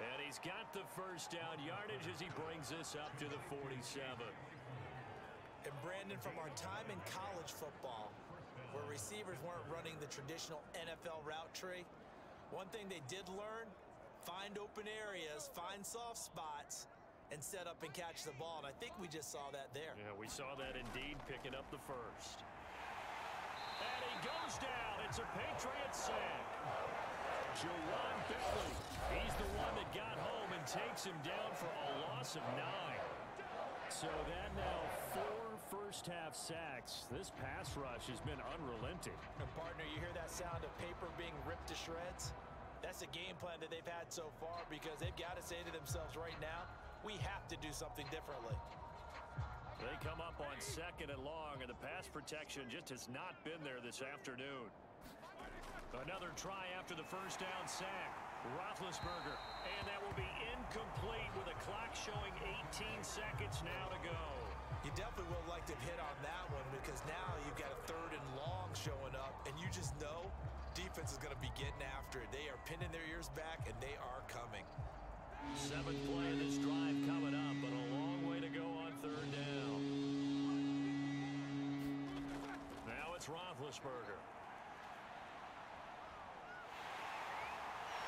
And he's got the first down yardage as he brings this up to the 47. And Brandon, from our time in college football, where receivers weren't running the traditional NFL route tree, one thing they did learn, find open areas, find soft spots, and set up and catch the ball. And I think we just saw that there. Yeah, we saw that indeed picking up the first. And he goes down. It's a Patriot sack. Ja'Whaun Bentley. He's the one that got home and takes him down for a loss of nine. So that now four first-half sacks. This pass rush has been unrelenting. And partner, you hear that sound of paper being ripped to shreds? That's a game plan that they've had so far because they've got to say to themselves right now, we have to do something differently. They come up on second and long, and the pass protection just has not been there this afternoon. Another try after the first down sack. Roethlisberger, and that will be incomplete with a clock showing 18 seconds now to go. You definitely would like to hit on that one because now you've got a third and long showing up, and you just know defense is going to be getting after it. They are pinning their ears back, and they are coming. Seventh play of this drive coming up, but a long way to go on third down. Now it's Roethlisberger.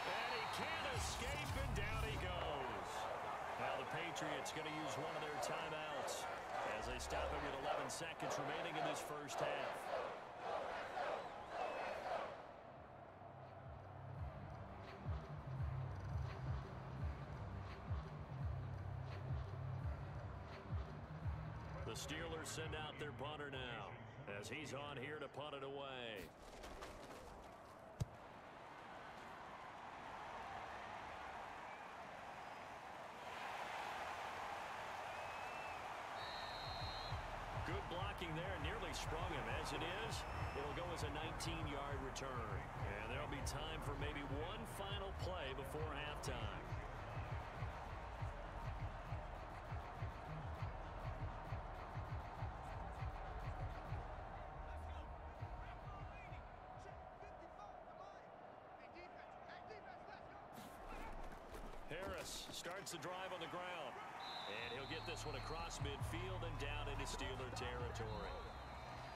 And he can't escape, and down he goes. Now the Patriots going to use one of their timeouts as they stop it with 11 seconds remaining in this first half. The Steelers send out their punter now as he's on here to punt it away. Sprung him. As it is, it'll go as a 19-yard return. And there'll be time for maybe one final play before halftime. Harris starts the drive on the ground. And he'll get this one across midfield and down into Steeler territory.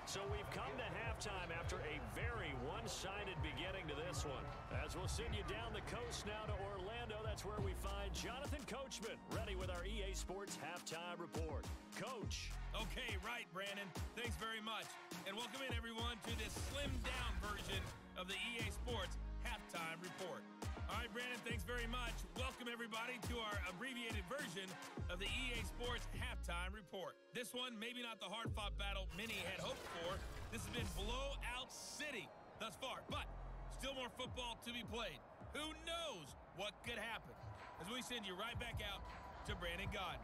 So we've come to halftime after a very one-sided beginning to this one. As we'll send you down the coast now to Orlando, that's where we find Jonathan Coachman ready with our EA Sports Halftime Report. Coach. Okay, right, Brandon. Thanks very much. And welcome in, everyone, to this slimmed-down version of the EA Sports Halftime Report. All right, Brandon, thanks very much. Welcome, everybody, to our abbreviated version of the EA Sports Halftime Report. This one, maybe not the hard-fought battle many had hoped for. This has been blowout city thus far, but still more football to be played. Who knows what could happen? As we send you right back out to Brandon Gaudin.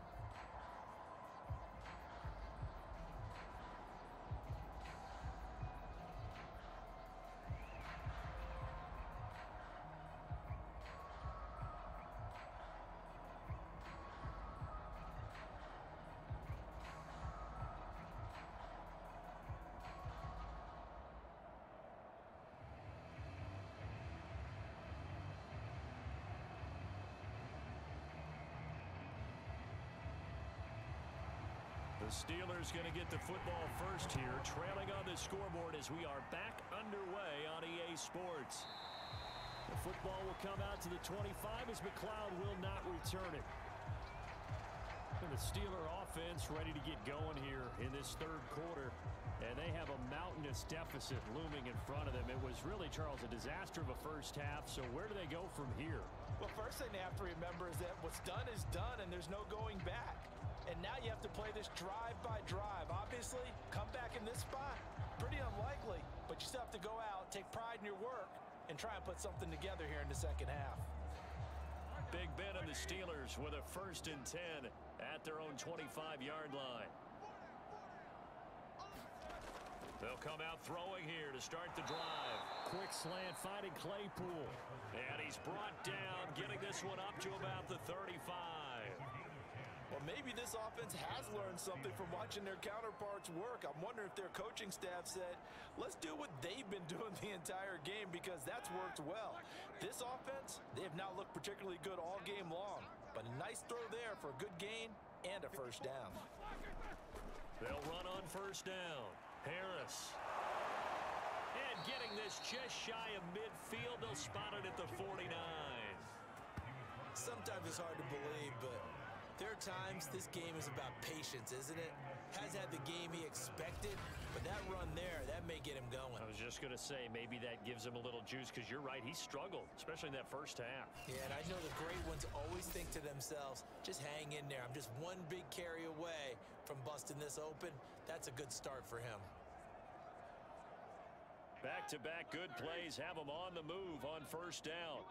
Steelers going to get the football first here, trailing on the scoreboard as we are back underway on EA Sports. The football will come out to the 25 as McCloud will not return it. And the Steeler offense ready to get going here in this third quarter. And they have a mountainous deficit looming in front of them. It was really, Charles, a disaster of a first half. So where do they go from here? Well, first thing they have to remember is that what's done is done, and there's no going back. And now you have to play this drive by drive. Obviously, come back in this spot, pretty unlikely, but you still have to go out, take pride in your work, and try and put something together here in the second half. Big Ben and the Steelers with a first and 10 at their own 25-yard line. They'll come out throwing here to start the drive. Quick slant finding Claypool. And he's brought down, getting this one up to about the 35. Maybe this offense has learned something from watching their counterparts work. I'm wondering if their coaching staff said, let's do what they've been <laughs> doing the entire game because that's worked well. This offense, they have not looked particularly good all game long, but a nice throw there for a good gain and a first down. They'll run on first down. Harris. And getting this just shy of midfield, they'll spot it at the 49. Sometimes it's hard to believe, but there are times this game is about patience, isn't it? Has had the game he expected, but that run there, that may get him going. I was just going to say, maybe that gives him a little juice because you're right, he struggled, especially in that first half. Yeah, and I know the great ones always think to themselves, just hang in there. I'm just one big carry away from busting this open. That's a good start for him. Back-to-back -back good plays have him on the move on first down.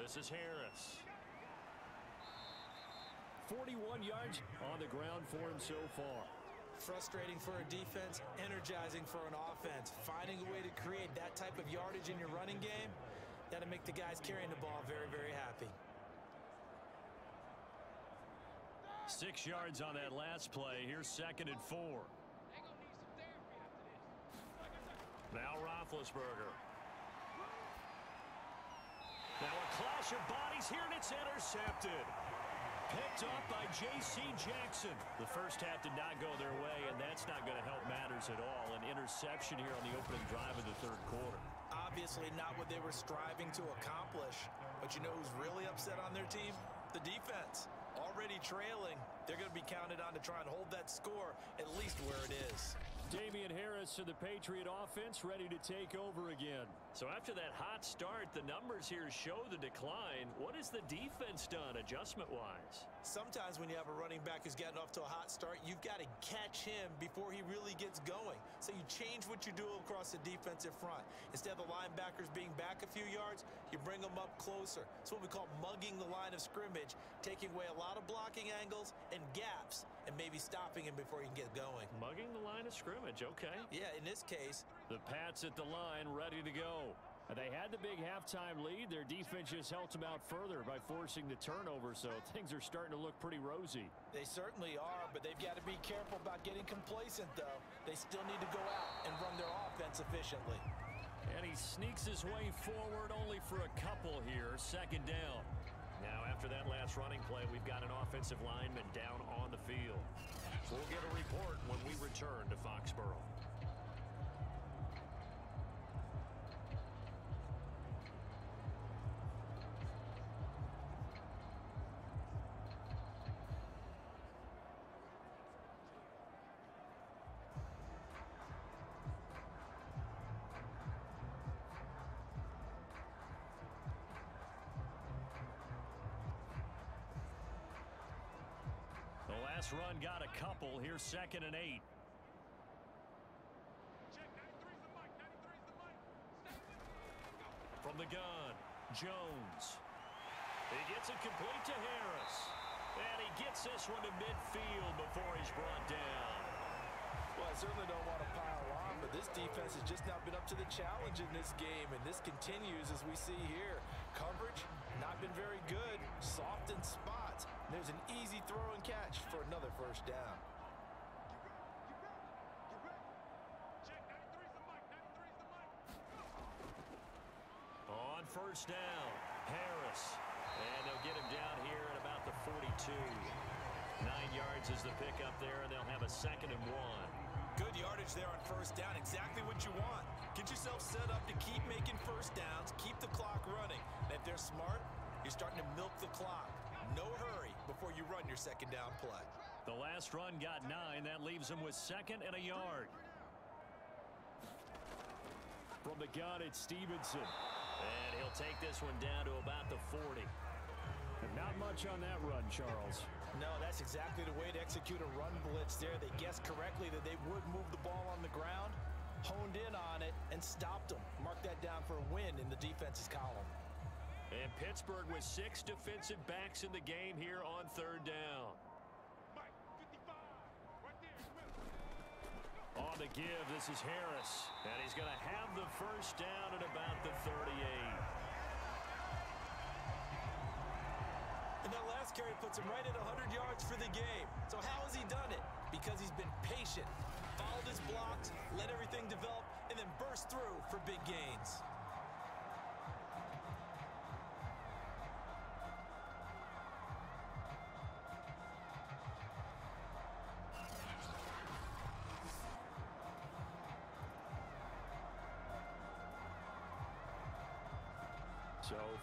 This is Harris. 41 yards on the ground for him so far. Frustrating for a defense, energizing for an offense. Finding a way to create that type of yardage in your running game, that'll make the guys carrying the ball very, very happy. Six yards on that last play. Here's second and four. Now Roethlisberger. Now a clash of bodies here, and it's intercepted. Picked off by J.C. Jackson. The first half did not go their way, and that's not going to help matters at all. An interception here on the opening drive of the third quarter. Obviously not what they were striving to accomplish. But you know who's really upset on their team? The defense. Already trailing, they're going to be counted on to try and hold that score at least where it is. Damien Harris and the Patriot offense ready to take over again. So after that hot start, the numbers here show the decline. What has the defense done adjustment-wise? Sometimes when you have a running back who's gotten off to a hot start, you've got to catch him before he really gets going. So you change what you do across the defensive front. Instead of the linebackers being back a few yards, you bring them up closer. It's what we call mugging the line of scrimmage, taking away a lot of blocking angles and gaps, and maybe stopping him before he can get going. Mugging the line of scrimmage, okay. Yeah, in this case. The Pats at the line, ready to go. They had the big halftime lead. Their defense just helped them out further by forcing the turnover, so things are starting to look pretty rosy. They certainly are, but they've got to be careful about getting complacent, though. They still need to go out and run their offense efficiently. And he sneaks his way forward only for a couple here, second down. After that last running play, we've got an offensive lineman down on the field. We'll get a report when we return to Foxborough. Last run got a couple. Here's second and eight. From the gun, Jones. He gets it complete to Harris. And he gets this one to midfield before he's brought down. Well, I certainly don't want to pile on, but this defense has just not been up to the challenge in this game, and this continues as we see here. Coverage, not been very good. Soft in spots. There's an easy throw and catch for another first down. On first down, Harris. And they'll get him down here at about the 42. Nine yards is the pickup there, and they'll have a second and one. Good yardage there on first down. Exactly what you want. Get yourself set up to keep making first downs, keep the clock running. And if they're smart, you're starting to milk the clock. No hurry before you run your second down play. The last run got nine. That leaves him with second and a yard. From the gun, it's Stevenson. And he'll take this one down to about the 40. Not much on that run, Charles. No, that's exactly the way to execute a run blitz there. They guessed correctly that they would move the ball on the ground, honed in on it, and stopped them. Mark that down for a win in the defense's column. And Pittsburgh with six defensive backs in the game here on third down. On the give, this is Harris. And he's going to have the first down at about the 38. And that last carry puts him right at 100 yards for the game. So how has he done it? Because he's been patient, followed his blocks, let everything develop, and then burst through for big gains.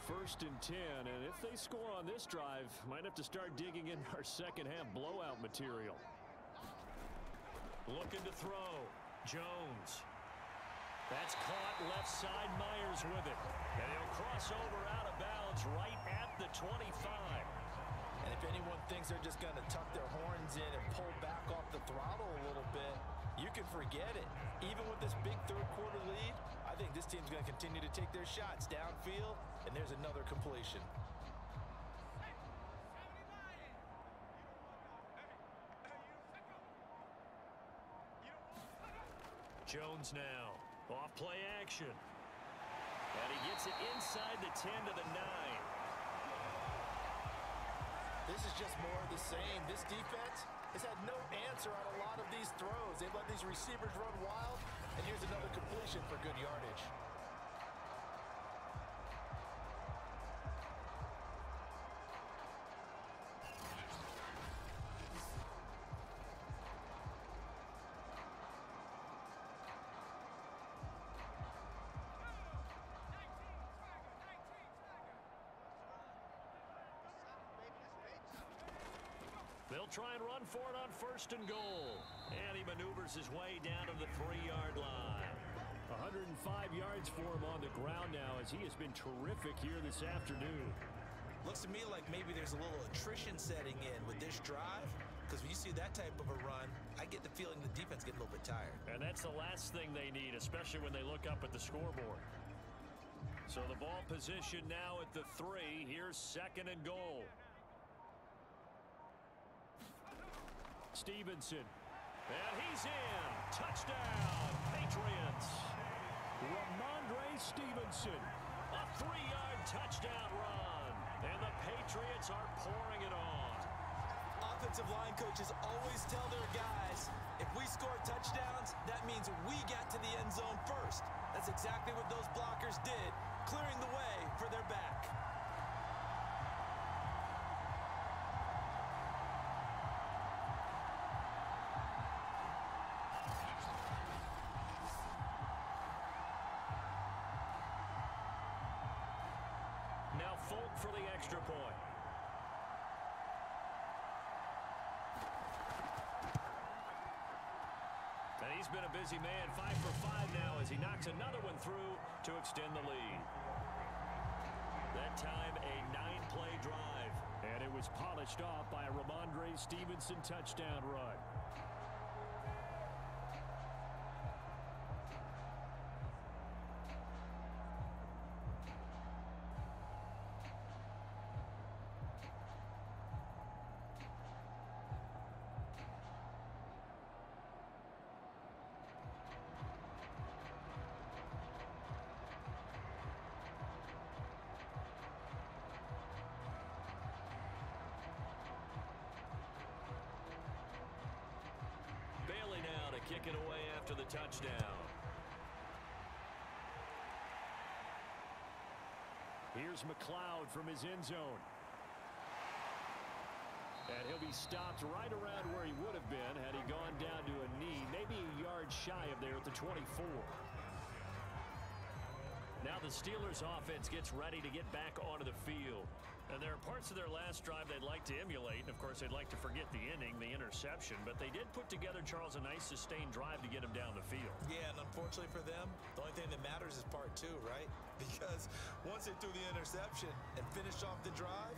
First and 10, and if they score on this drive, might have to start digging in our second half blowout material. Looking to throw. Jones. That's caught left side. Meyers with it. And he'll cross over out of bounds right at the 25. And if anyone thinks they're just going to tuck their horns in and pull back off the throttle a little bit, you can forget it. Even with this big third quarter lead, think this team's going to continue to take their shots downfield, and there's another completion. Jones now. Off play action. And he gets it inside the 10 to the 9. This is just more of the same. This defense has had no answer on a lot of these throws. They've let these receivers run wild, and here's another completion for good yardage. They'll try and run for it on first and goal. And he maneuvers his way down to the three-yard line. 105 yards for him on the ground now as he has been terrific here this afternoon. Looks to me like maybe there's a little attrition setting in with this drive. Because when you see that type of a run, I get the feeling the defense get a little bit tired. And that's the last thing they need, especially when they look up at the scoreboard. So the ball position now at the three. Here's second and goal. Stevenson. And he's in. Touchdown, Patriots. Rhamondre Stevenson. A three-yard touchdown run. And the Patriots are pouring it on. Offensive line coaches always tell their guys, if we score touchdowns, that means we get to the end zone first. That's exactly what those blockers did clearing the way for their back. For the extra point. And he's been a busy man, five for five now as he knocks another one through to extend the lead. That time a nine-play drive. And it was polished off by a Rhamondre Stevenson touchdown run. From his end zone. And he'll be stopped right around where he would have been had he gone down to a knee, maybe a yard shy of there at the 24. Now the Steelers offense gets ready to get back onto the field. And there are parts of their last drive they'd like to emulate. And, of course, they'd like to forget the inning, the interception. But they did put together, Charles, a nice sustained drive to get him down the field. Yeah, and unfortunately for them, the only thing that matters is part two, right? <laughs> Because once they threw the interception and finished off the drive,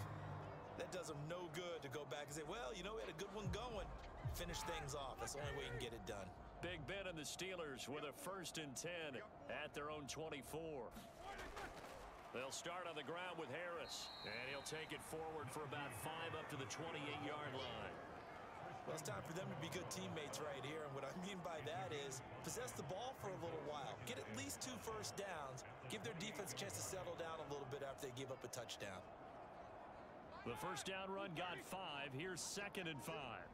that does them no good to go back and say, well, you know, we had a good one going. Finish things off. That's the only way you can get it done. Big Ben and the Steelers with a first and 10 at their own 24. They'll start on the ground with Harris, and he'll take it forward for about five up to the 28-yard line. Well, it's time for them to be good teammates right here. And what I mean by that is possess the ball for a little while. Get at least two first downs. Give their defense a chance to settle down a little bit after they give up a touchdown. The first down run got five. Here's second and five.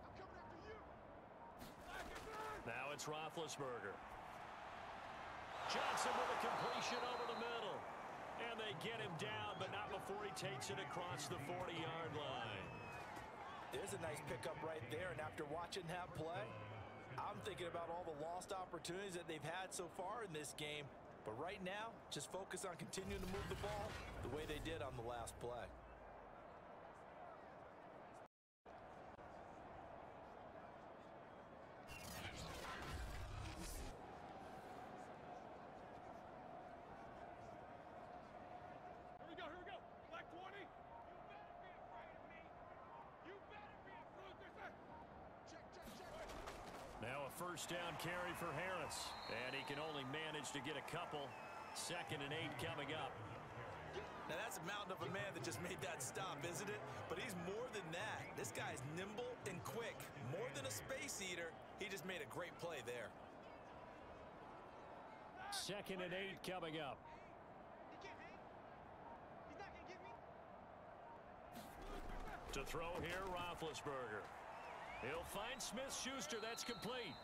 Now it's Roethlisberger. Johnson with a completion over the middle. And they get him down, but not before he takes it across the 40-yard line. There's a nice pickup right there. And after watching that play, I'm thinking about all the lost opportunities that they've had so far in this game. But right now, just focus on continuing to move the ball the way they did on the last play. Here we go, here we go. Black 20. You better be afraid of me. You better be afraid. There's a... Check, check, check. Down carry for Harris. And he can only manage to get a couple. Second and eight coming up. Now that's a mountain of a man that just made that stop, isn't it? But he's more than that. This guy's nimble and quick. More than a space eater. He just made a great play there. Second and eight coming up. He can't hang. He's not going to. To throw here, Roethlisberger. He'll find Smith-Schuster. That's complete.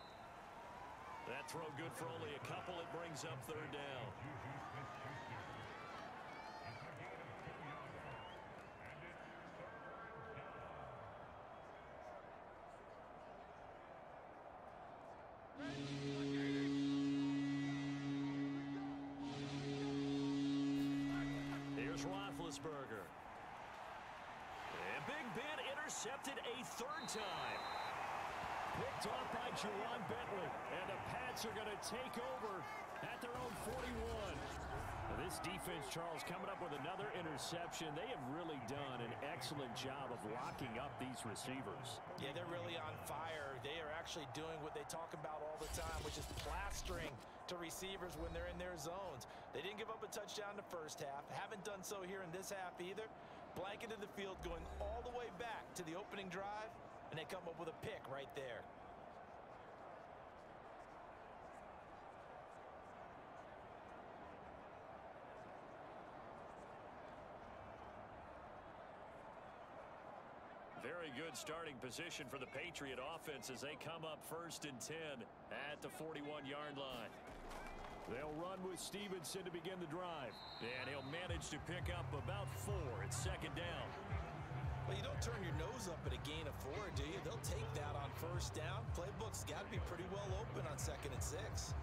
That throw good for only a couple. It brings up third down. Here's Roethlisberger. And Big Ben intercepted a third time. Picked off by Ja'Whaun Bentley. And the Pats are going to take over at their own 41. This defense, Charles, coming up with another interception. They have really done an excellent job of locking up these receivers. Yeah, they're really on fire. They are actually doing what they talk about all the time, which is plastering to receivers when they're in their zones. They didn't give up a touchdown in the first half. Haven't done so here in this half either. Blanketed the field going all the way back to the opening drive, and they come up with a pick right there. Very good starting position for the Patriot offense as they come up first and 10 at the 41-yard line. They'll run with Stevenson to begin the drive. And he'll manage to pick up about four at second down. Well, you don't turn your nose up at a gain of four, do you? They'll take that on first down. Playbook's got to be pretty well open on second and six.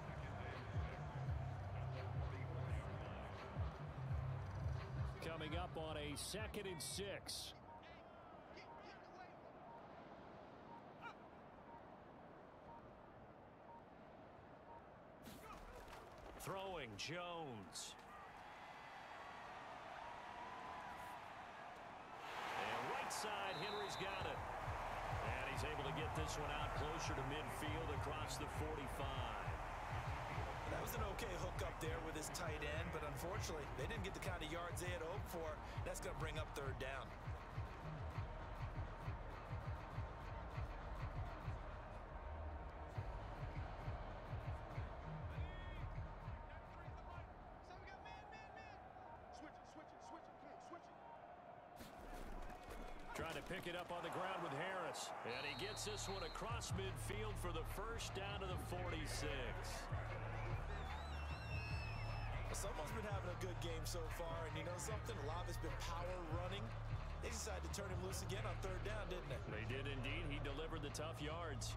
Coming up on a second and six. Throwing Jones. And right Henry's got it. And he's able to get this one out closer to midfield across the 45. That was an okay hook up there with his tight end, but unfortunately, they didn't get the kind of yards they had hoped for. That's going to bring up third down. Trying to pick it up on the ground with Harris. And he gets this one across midfield for the first down to the 46. Someone's been having a good game so far, and you know something? A lot it's been power running. They decided to turn him loose again on third down, didn't they? They did indeed. He delivered the tough yards.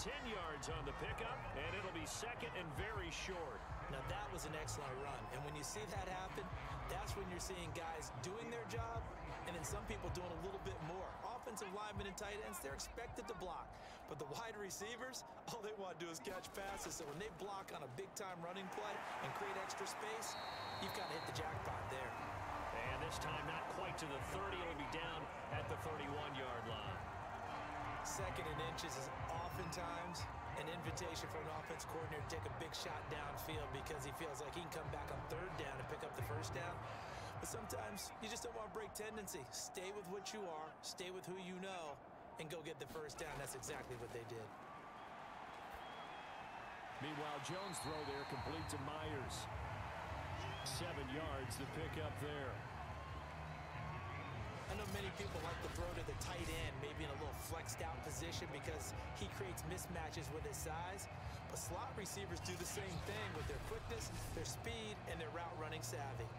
10 yards on the pickup, and it'll be second and very short. Now, that was an excellent run. And when you see that happen, that's when you're seeing guys doing their job and then some people doing a little bit more. Offensive linemen and tight ends, they're expected to block. But the wide receivers, all they want to do is catch passes. So when they block on a big-time running play and create extra space, you've got to hit the jackpot there. And this time not quite to the 30. It'll be down at the 31-yard line. Second and inches is oftentimes an invitation for an offense coordinator to take a big shot downfield because he feels like he can come back on third down and pick up the first down. But sometimes you just don't want to break tendency. Stay with what you are, stay with who you know, and go get the first down. That's exactly what they did. Meanwhile, Jones' throw there complete to Meyers. Seven yards to pick up there. I know many people like to throw to the tight end, maybe in a little flexed out position because he creates mismatches with his size. But slot receivers do the same thing with their quickness, their speed, and their route running savvy.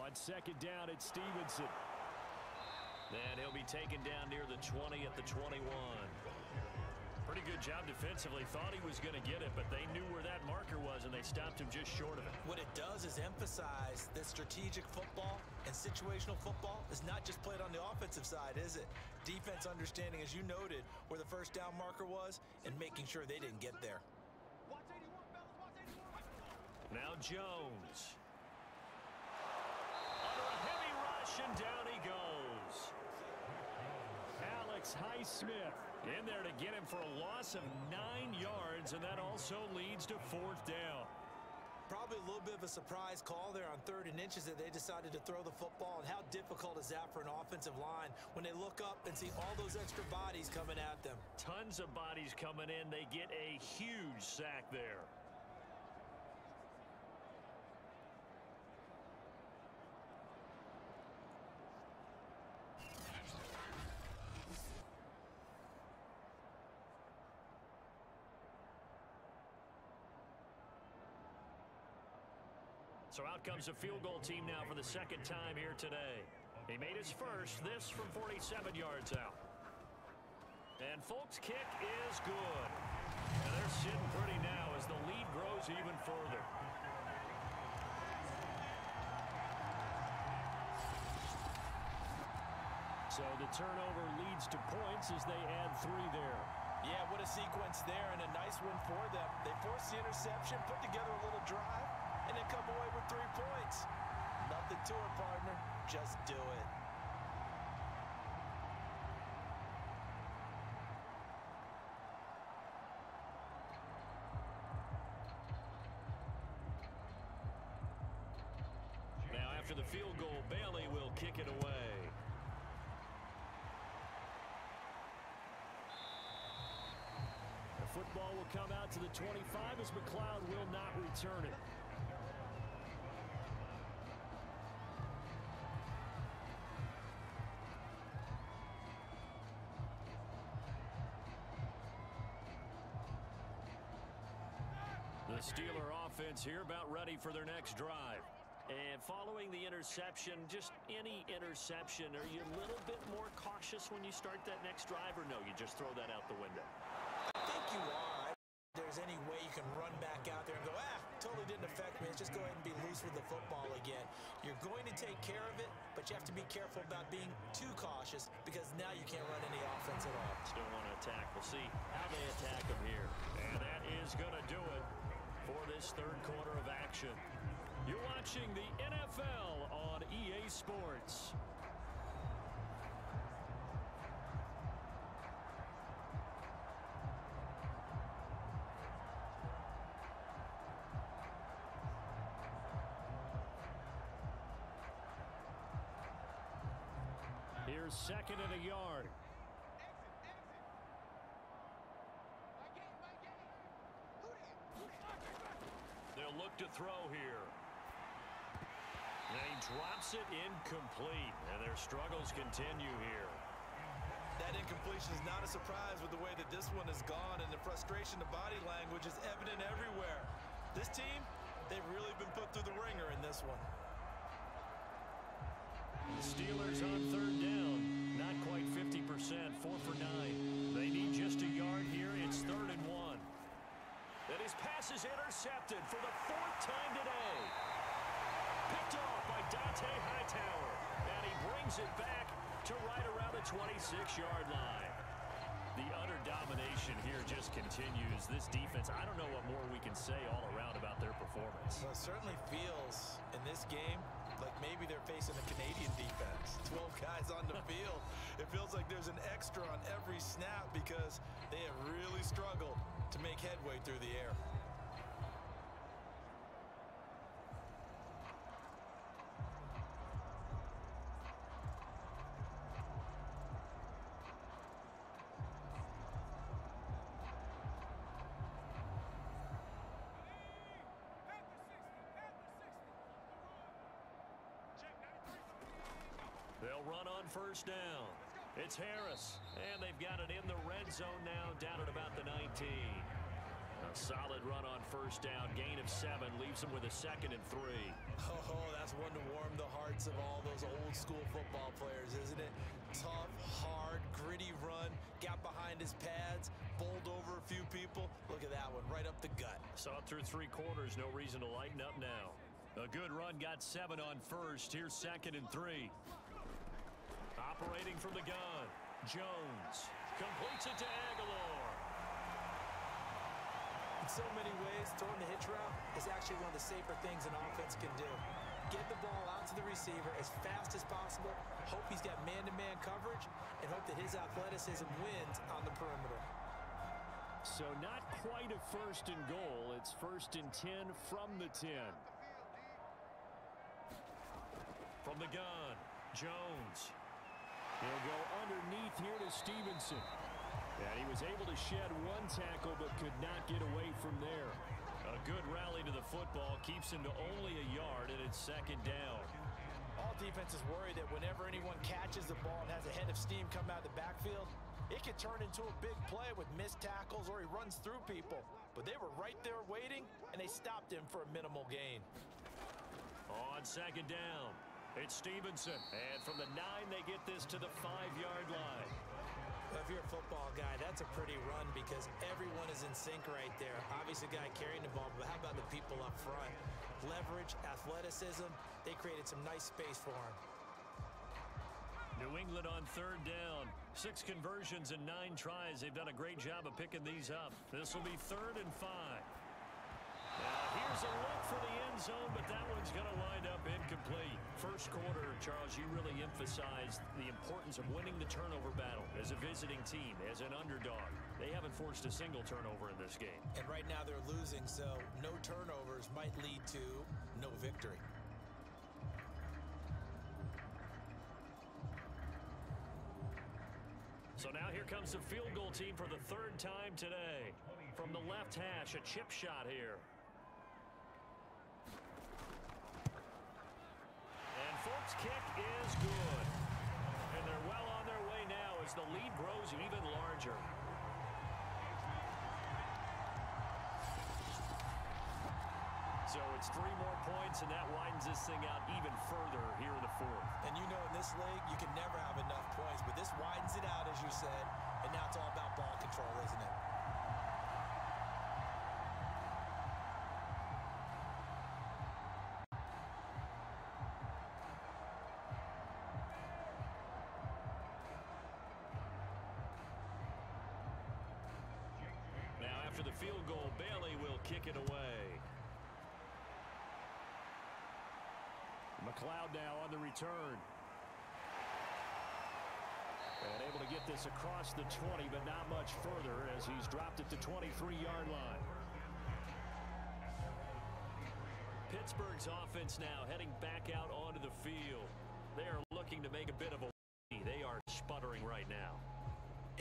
On second down, it's Stevenson. And he'll be taken down near the 20 at the 21. Pretty good job defensively. Thought he was going to get it, but they knew where that marker was, and they stopped him just short of it. What it does is emphasize that strategic football and situational football is not just played on the offensive side, is it? Defense understanding, as you noted, where the first down marker was and making sure they didn't get there. Now Jones. Under a heavy rush, and down he goes. Alex Highsmith in there to get him for a loss of nine yards, and that also leads to fourth down. Probably a little bit of a surprise call there on third and inches that they decided to throw the football. And how difficult is that for an offensive line when they look up and see all those extra bodies coming at them? Tons of bodies coming in. They get a huge sack there. So out comes a field goal team now for the second time here today. He made his first, this from 47 yards out. And Folk's kick is good. And they're sitting pretty now as the lead grows even further. So the turnover leads to points as they add three there. Yeah, what a sequence there and a nice one for them. They force the interception, put together a little drive, and then come away with three points. Nothing to it, partner. Just do it. Now after the field goal, Bailey will kick it away. The football will come out to the 25 as McCloud will not return it. Here about ready for their next drive. And following the interception, just any interception, are you a little bit more cautious when you start that next drive or no, you just throw that out the window? I think you are. There's any way you can run back out there and go, ah, totally didn't affect me. Let's just go ahead and be loose with the football again. You're going to take care of it, but you have to be careful about being too cautious because now you can't run any offense at all. Still want to attack. We'll see how they attack them here. And that is going to do it for this third quarter of action. You're watching the NFL on EA Sports. Here's second and a yard. They'll look to throw here. And he drops it incomplete, and their struggles continue here. That incompletion is not a surprise with the way that this one has gone, and the frustration, the body language is evident everywhere. This team, they've really been put through the ringer in this one. The Steelers on third down. Not quite 50%, four for nine. They need just a yard here. It's third and one. And his pass is intercepted for the fourth time today. Picked off by Dont'a Hightower. And he brings it back to right around the 26-yard line. The utter domination here just continues. This defense, I don't know what more we can say all around about their performance. Well, it certainly feels in this game like maybe they're facing a Canadian defense. <laughs> 12 guys on the <laughs> field. It feels like there's an extra on every snap because they have really struggled to make headway through the air. First down. It's Harris, and they've got it in the red zone now, down at about the 19. A solid run on first down, gain of seven, leaves them with a second and three. <laughs> Oh, that's one to warm the hearts of all those old school football players, isn't it? Tough, hard, gritty run, got behind his pads, bowled over a few people. Look at that one, right up the gut. Saw it through three quarters, no reason to lighten up now. A good run, got seven on first. Here's second and three. Operating from the gun, Jones completes it to Agholor. In so many ways, throwing the hitch route is actually one of the safer things an offense can do. Get the ball out to the receiver as fast as possible, hope he's got man-to-man -man coverage, and hope that his athleticism wins on the perimeter. So not quite a first and goal. It's first and 10 from the 10. From the gun, Jones. He'll go underneath here to Stevenson. And he was able to shed one tackle but could not get away from there. A good rally to the football keeps him to only a yard, and it's second down. All defenses worry that whenever anyone catches the ball and has a head of steam come out of the backfield, it can turn into a big play with missed tackles or he runs through people. But they were right there waiting, and they stopped him for a minimal gain. On second down, it's Stevenson. And from the nine, they get this to the five-yard line. Well, if you're a football guy, that's a pretty run because everyone is in sync right there. Obviously, the guy carrying the ball, but how about the people up front? Leverage, athleticism, they created some nice space for him. New England on third down. Six conversions and nine tries. They've done a great job of picking these up. This will be third and five. Here's a look for the end zone, but that one's going to wind up incomplete. First quarter, Charles, you really emphasized the importance of winning the turnover battle as a visiting team, as an underdog. They haven't forced a single turnover in this game. And right now they're losing, so no turnovers might lead to no victory. So now here comes the field goal team for the third time today. From the left hash, a chip shot here. Kick is good. And they're well on their way now as the lead grows even larger. So it's three more points, and that widens this thing out even further here in the fourth. And you know in this league, you can never have enough points, but this widens it out, as you said, and now it's all about ball control, isn't it? Kick it away. McCloud now on the return. And able to get this across the 20, but not much further as he's dropped at the 23-yard line. Pittsburgh's offense now heading back out onto the field. They are looking to make a bit of a They are sputtering right now.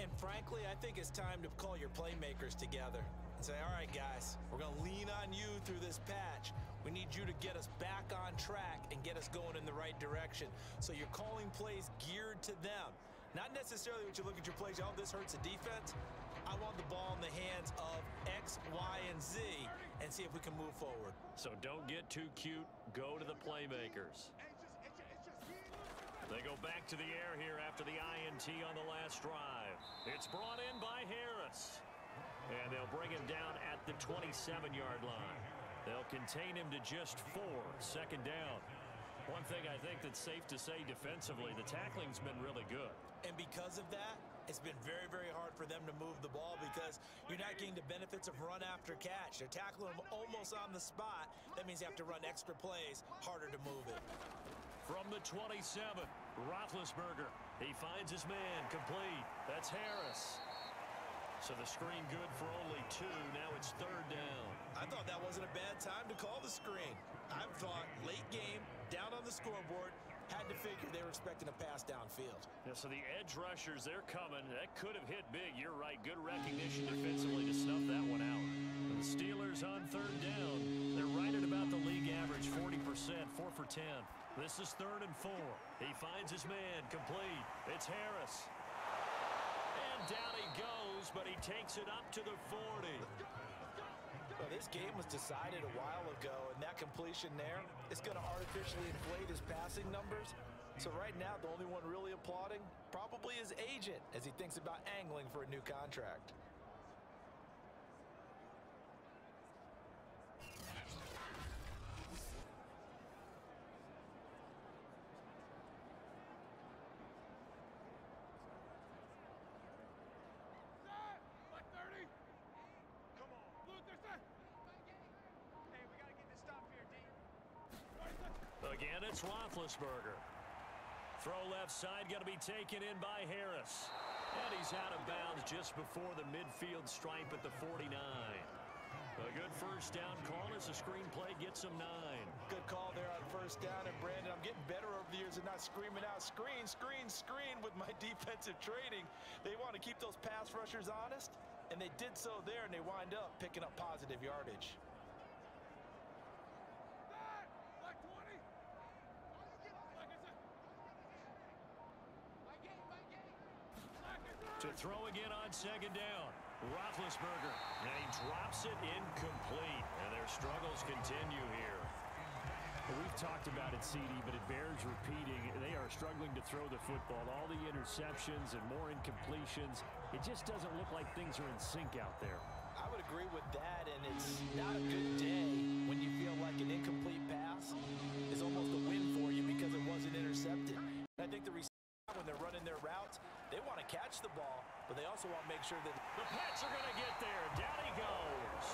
And frankly, I think it's time to call your playmakers together say, all right, guys, we're going to lean on you through this patch. We need you to get us back on track and get us going in the right direction. So you're calling plays geared to them. Not necessarily what you look at your plays, oh, this hurts the defense. I want the ball in the hands of X, Y, and Z and see if we can move forward. So don't get too cute. Go to the playmakers. They go back to the air here after the INT on the last drive. It's brought in by Harris. And they'll bring him down at the 27-yard line. They'll contain him to just four. Second down. One thing I think that's safe to say defensively, the tackling's been really good. And because of that, it's been very, very hard for them to move the ball because you're not getting the benefits of run after catch. They're tackling them almost on the spot. That means you have to run extra plays, harder to move it. From the 27, Roethlisberger. He finds his man complete. That's Harris. So the screen good for only two. Now it's third down. I thought that wasn't a bad time to call the screen. I thought late game, down on the scoreboard, had to figure they were expecting a pass downfield. Yeah, so the edge rushers, they're coming. That could have hit big. You're right. Good recognition defensively to snuff that one out. And the Steelers on third down. They're right at about the league average, 40%, 4 for 10. This is third and four. He finds his man complete. It's Harris. And down he goes, but he takes it up to the 40. Well, this game was decided a while ago, and that completion there is going to artificially inflate his passing numbers. So right now, the only one really applauding probably his agent as he thinks about angling for a new contract. Again, it's Roethlisberger. Throw left side, going to be taken in by Harris. And he's out of bounds just before the midfield stripe at the 49. A good first down call as the screen play gets him nine. Good call there on first down. And Brandon, I'm getting better over the years and not screaming out screen, screen, screen with my <laughs> defensive training. They want to keep those pass rushers honest, and they did so there, and they wind up picking up positive yardage. To throw again on second down. Roethlisberger. And he drops it incomplete. And their struggles continue here. We've talked about it, CD, but it bears repeating. They are struggling to throw the football. All the interceptions and more incompletions. It just doesn't look like things are in sync out there. I would agree with that, and it's not a good day when you feel like an incomplete pass is almost a win for you because it wasn't intercepted. I think the receiver, when they're running their routes, they want to catch the ball, but they also want to make sure that The Pets are going to get there. Down he goes.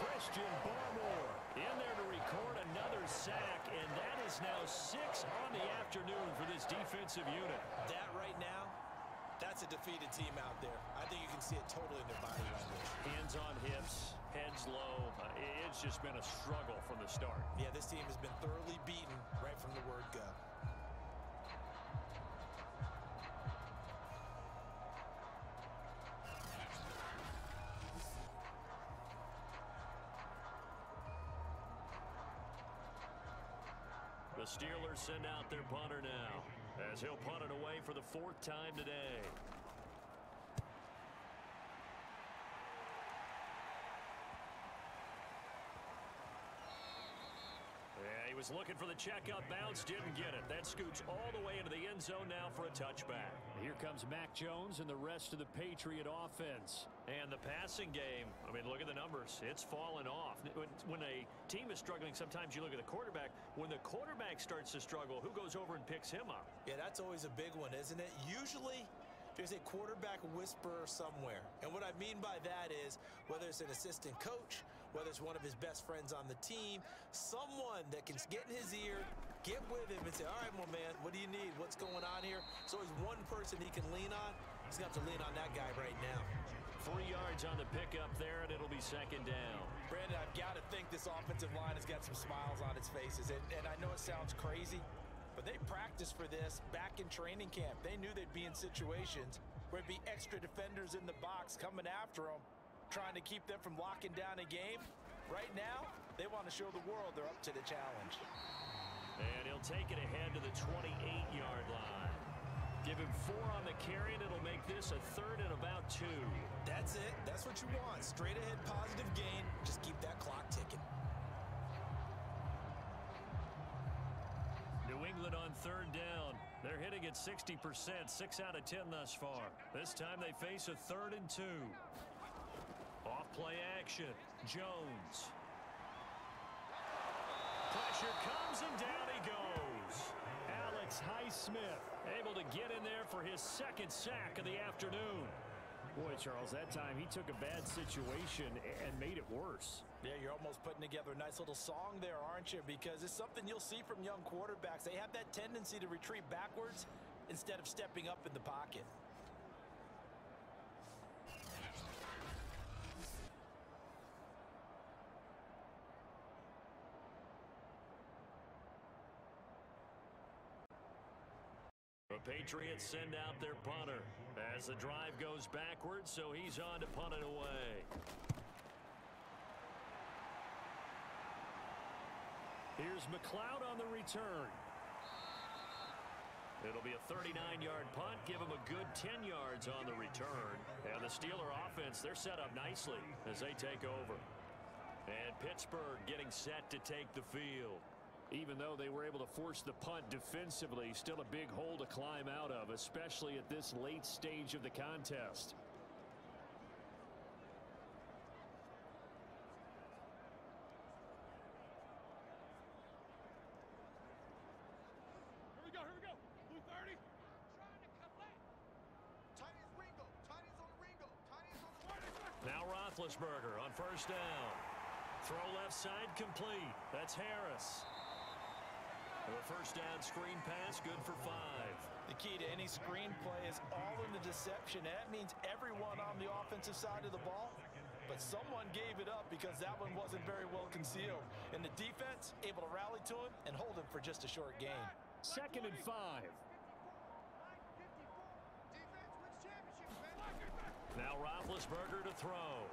Christian Barmore in there to record another sack, and that is now six on the afternoon for this defensive unit. that right now, that's a defeated team out there. I think you can see it totally in their body language. Hands on hips, heads low. Uh, it's just been a struggle from the start. Yeah, this team has been thoroughly beaten right from the word go. Steelers send out their punter now as he'll punt it away for the fourth time today. Yeah, he was looking for the check up bounce, didn't get it. That scoots all the way into the end zone now for a touchback. Here comes Mac Jones and the rest of the Patriot offense. And the passing game, I mean, look at the numbers. It's fallen off. When, when a team is struggling, sometimes you look at the quarterback. When the quarterback starts to struggle, who goes over and picks him up? Yeah, that's always a big one, isn't it? Usually, there's a quarterback whisperer somewhere. And what I mean by that is whether it's an assistant coach, whether it's one of his best friends on the team, someone that can get in his ear, get with him and say, all right, well, man, what do you need? What's going on here? So always one person he can lean on. He's got to lean on that guy right now. Three yards on the pickup there, and it'll be second down. Brandon, I've got to think this offensive line has got some smiles on its faces. And, and I know it sounds crazy, but they practiced for this back in training camp. They knew they'd be in situations where it'd be extra defenders in the box coming after them, trying to keep them from locking down a game. Right now, they want to show the world they're up to the challenge. And he'll take it ahead to the 28-yard line. Give him four on the carry, and it'll make this a third and about two. That's it. That's what you want. Straight ahead positive gain. Just keep that clock ticking. New England on third down. They're hitting at 60%, 6 out of 10 thus far. This time they face a third and two. Off play action. Jones. Pressure comes and down he goes. Alex Highsmith Able to get in there for his second sack of the afternoon. Boy, Charles, that time he took a bad situation and made it worse. Yeah, you're almost putting together a nice little song there, aren't you? Because it's something you'll see from young quarterbacks. They have that tendency to retreat backwards instead of stepping up in the pocket. The Patriots send out their punter as the drive goes backwards, so he's on to punt it away. Here's McCloud on the return. It'll be a 39-yard punt. Give him a good 10 yards on the return. And the Steeler offense, they're set up nicely as they take over. And Pittsburgh getting set to take the field. Even though they were able to force the punt defensively, still a big hole to climb out of, especially at this late stage of the contest. Here we go, here we go. Blue 30. Now Roethlisberger on first down. Throw left side complete. That's Harris. The first down screen pass, good for five. The key to any screen play is all in the deception. That means everyone on the offensive side of the ball but someone gave it up because that one wasn't very well concealed. And the defense able to rally to him and hold him for just a short gain. Second and five. Now Roethlisberger to throw.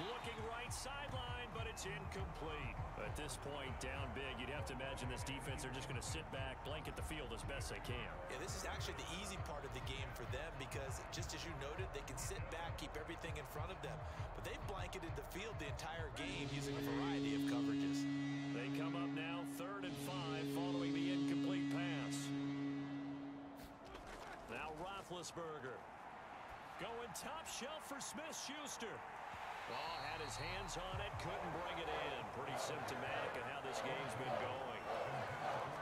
Looking right sideline, but it's incomplete. At this point, down big, you'd have to imagine this defense, they're just going to sit back, blanket the field as best they can. Yeah, this is actually the easy part of the game for them because, just as you noted, they can sit back, keep everything in front of them. But they've blanketed the field the entire game using a variety of coverages. They come up now third and five following the incomplete pass. Now Roethlisberger. Going top shelf for Smith-Schuster. Law had his hands on it, couldn't bring it in. Pretty symptomatic of how this game's been going.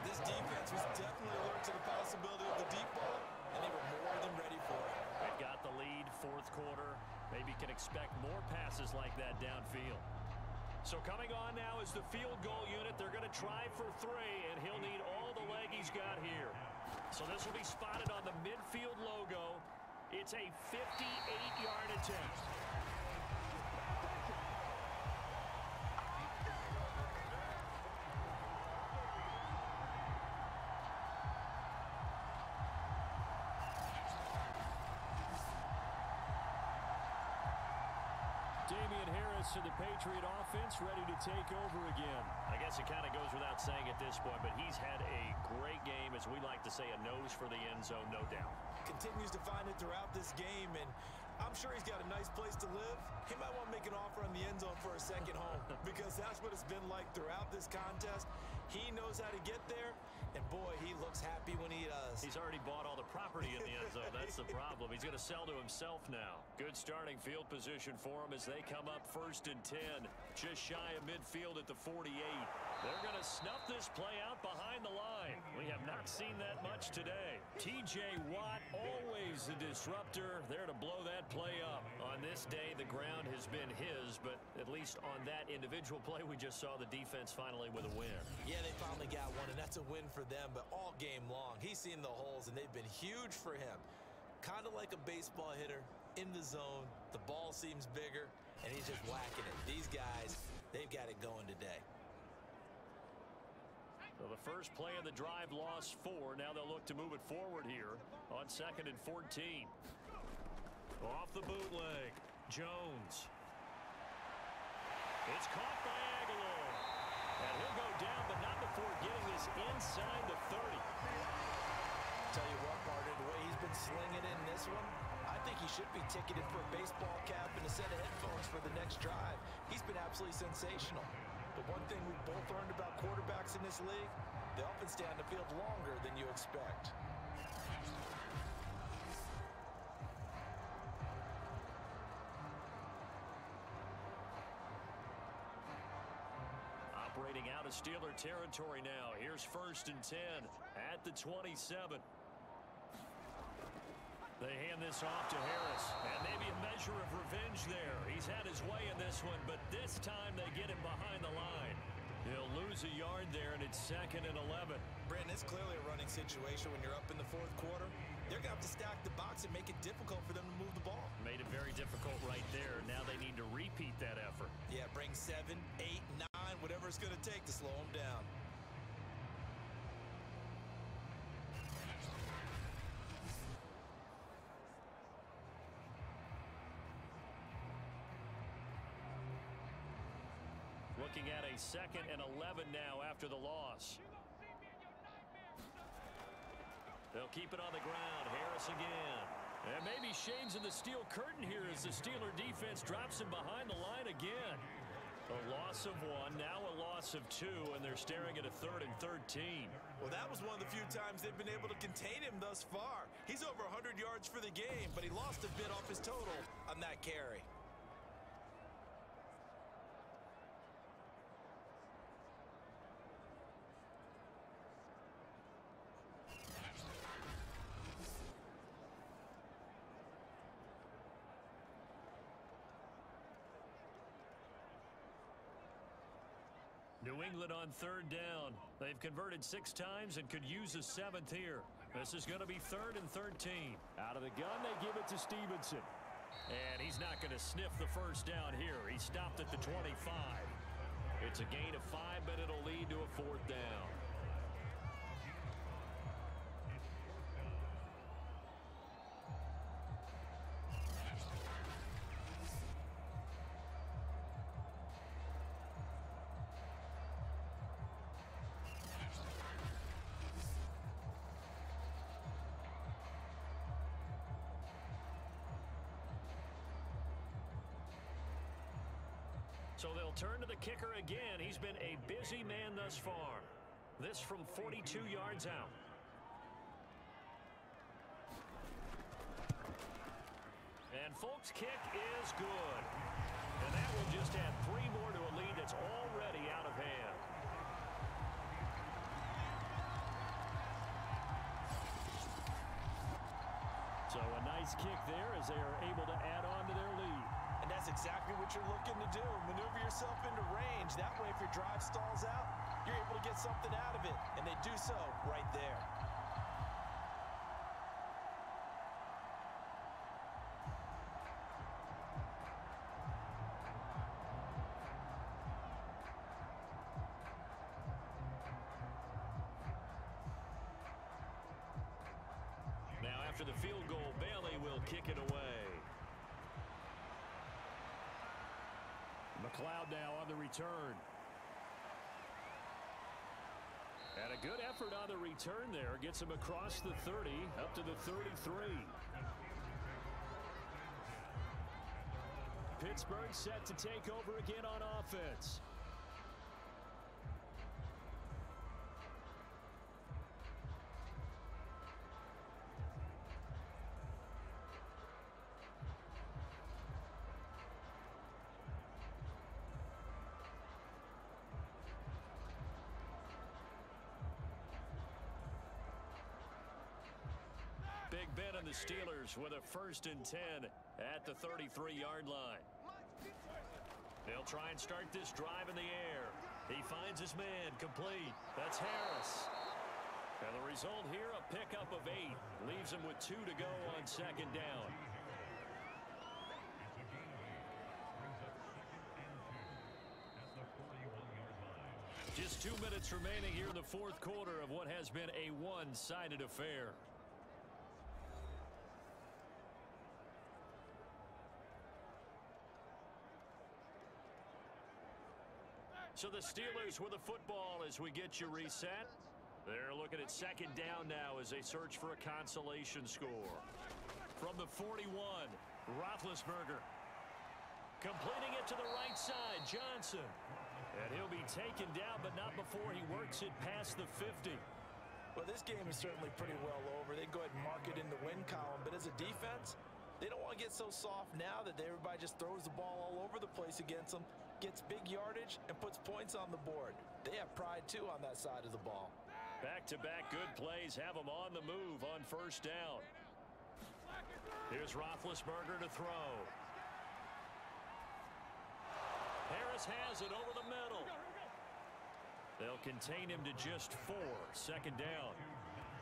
This defense was definitely alert to the possibility of the deep ball, and they were more than ready for it. They've got the lead, fourth quarter. Maybe can expect more passes like that downfield. So coming on now is the field goal unit. They're going to try for three, and he'll need all the leg he's got here. So this will be spotted on the midfield logo. It's a 58-yard attempt. Damien Harris to the Patriot offense ready to take over again. I guess it kind of goes without saying at this point, but he's had a great game, as we like to say, a nose for the end zone, no doubt. Continues to find it throughout this game, and I'm sure he's got a nice place to live. He might want to make an offer on the end zone for a second home <laughs> because that's what it's been like throughout this contest. He knows how to get there, and boy, he looks happy when he does. He's already bought all the property in the end zone. <laughs> That's the problem. He's going to sell to himself now. Good starting field position for him as they come up first and 10. Just shy of midfield at the 48. They're going to snuff this play out behind the line. We have not seen that much today. TJ Watt, always the disruptor, there to blow that play up. On this day, the ground has been his, but at least on that individual play, we just saw the defense finally with a win. Yeah, they finally got one, and that's a win for them, but all game long, he's seen the holes, and they've been huge for him. Kind of like a baseball hitter in the zone. The ball seems bigger, and he's just whacking it. These guys, they've got it going today. So the first play of the drive lost four. Now they'll look to move it forward here on second and 14. Off the bootleg. Jones. It's caught by Agholor. And he'll go down, but not before getting this inside the 30. Tell you what, partner, the way he's been slinging in this one, I think he should be ticketed for a baseball cap and a set of headphones for the next drive. He's been absolutely sensational. One thing we've both learned about quarterbacks in this league, they often stay on the field longer than you expect. Operating out of Steeler territory now. Here's first and 10 at the 27. They hand this off to Harris. And maybe a measure of revenge there. He's had his way in this one, but this time they get him behind the line. He'll lose a yard there, and it's second and 11. Brandon, it's clearly a running situation when you're up in the fourth quarter. They're going to have to stack the box and make it difficult for them to move the ball. Made it very difficult right there. Now they need to repeat that effort. Yeah, bring seven, eight, nine, whatever it's going to take to slow them down. Looking at a second and 11 now after the loss. They'll keep it on the ground. Harris again. And maybe Shane's in the steel curtain here as the Steeler defense drops him behind the line again. A loss of one, now a loss of two, and they're staring at a third and 13. Well, that was one of the few times they've been able to contain him thus far. He's over 100 yards for the game, but he lost a bit off his total on that carry. England on third down. They've converted six times and could use a seventh here. This is going to be third and 13. Out of the gun, they give it to Stevenson. And he's not going to sniff the first down here. He stopped at the 25. It's a gain of five, but it'll lead to a fourth down. So they'll turn to the kicker again. He's been a busy man thus far. This from 42 yards out. And Folk's kick is good. And that will just add three more to a lead that's already out of hand. So a nice kick there as they are able to add on to their lead. That's exactly what you're looking to do. Maneuver yourself into range. That way, if your drive stalls out, you're able to get something out of it. And they do so right there. Gets him across the 30, up to the 33. Pittsburgh set to take over again on offense. With a first and 10 at the 33-yard line. They'll try and start this drive in the air. He finds his man complete. That's Harris. And the result here, a pickup of eight. Leaves him with two to go on second down. Just two minutes remaining here in the fourth quarter of what has been a one-sided affair. So the Steelers with the football as we get you reset. They're looking at second down now as they search for a consolation score. From the 41, Roethlisberger. Completing it to the right side, Johnson. And he'll be taken down, but not before he works it past the 50. Well, this game is certainly pretty well over. They go ahead and mark it in the win column. But as a defense, they don't want to get so soft now that everybody just throws the ball all over the place against them, gets big yardage, and puts points on the board. They have pride, too, on that side of the ball. Back-to-back -back good plays have them on the move on first down. Here's Roethlisberger to throw. Harris has it over the middle. They'll contain him to just four. Second down.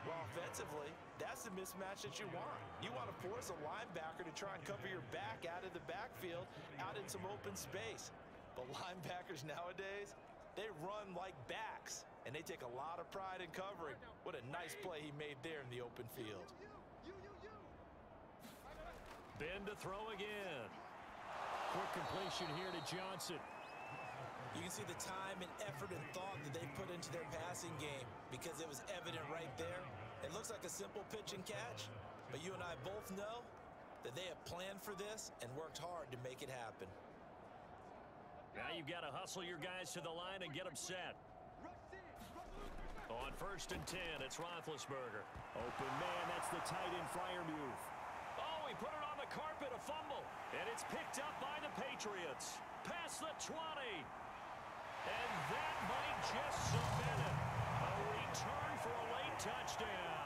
Well, offensively, that's the mismatch that you want. You want to force a linebacker to try and cover your back out of the backfield, out in some open space. But linebackers nowadays, they run like backs, and they take a lot of pride in covering. What a nice play he made there in the open field. Ben to throw again. Quick completion here to Johnson. You can see the time and effort and thought that they put into their passing game because it was evident right there. It looks like a simple pitch and catch, but you and I both know that they have planned for this and worked hard to make it happen. Now you've got to hustle your guys to the line and get them set. On first and 10, it's Roethlisberger. Open man, that's the tight end flyer move. Oh, he put it on the carpet, a fumble. And it's picked up by the Patriots. Past the 20. And that might just submit it. A return for a late touchdown.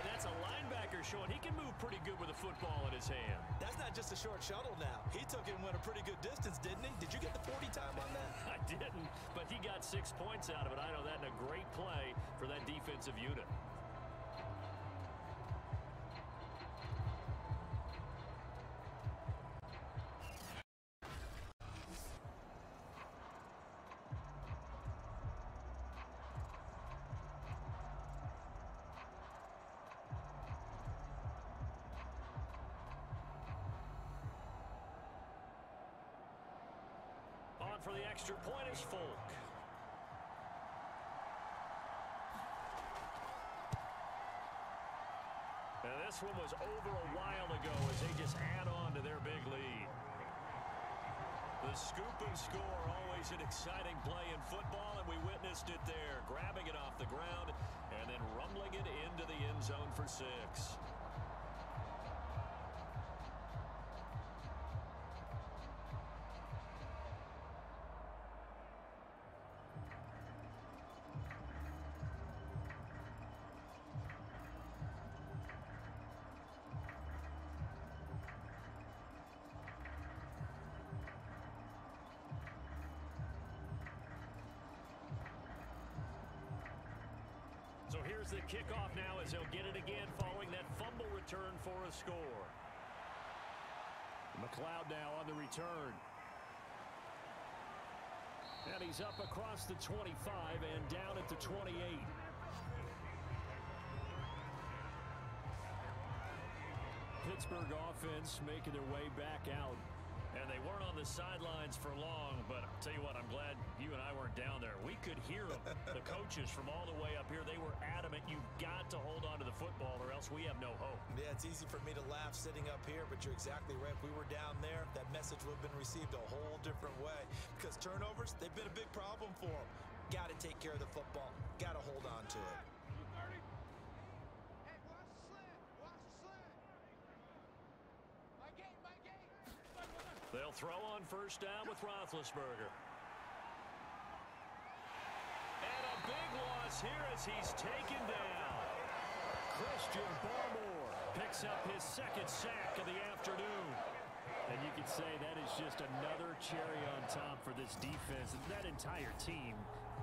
And that's a linebacker showing he can move pretty good with a football in his hand. That's not just a short shuttle now. He took it and went a pretty good distance, didn't he? Did you get the 40 time on that? <laughs> I didn't, but he got six points out of it. I know that in a great play for that defensive unit. On for the extra point is Folk. And this one was over a while ago as they just add on to their big lead. The scoop and score, always an exciting play in football, and we witnessed it there. Grabbing it off the ground and then rumbling it into the end zone for six. Here's the kickoff now as they'll get it again following that fumble return for a score. McCloud now on the return. And he's up across the 25 and down at the 28. Pittsburgh offense making their way back out. And they weren't on the sidelines for long, but I'll tell you what, I'm glad you and I weren't down there. We could hear them. <laughs> the coaches from all the way up here, they were adamant. You've got to hold on to the football or else we have no hope. Yeah, it's easy for me to laugh sitting up here, but you're exactly right. If we were down there, that message would have been received a whole different way. Because turnovers, they've been a big problem for them. Got to take care of the football. Got to hold on to it. They'll throw on first down with Roethlisberger. And a big loss here as he's taken down. Christian Barmore picks up his second sack of the afternoon. And you could say that is just another cherry on top for this defense and that entire team.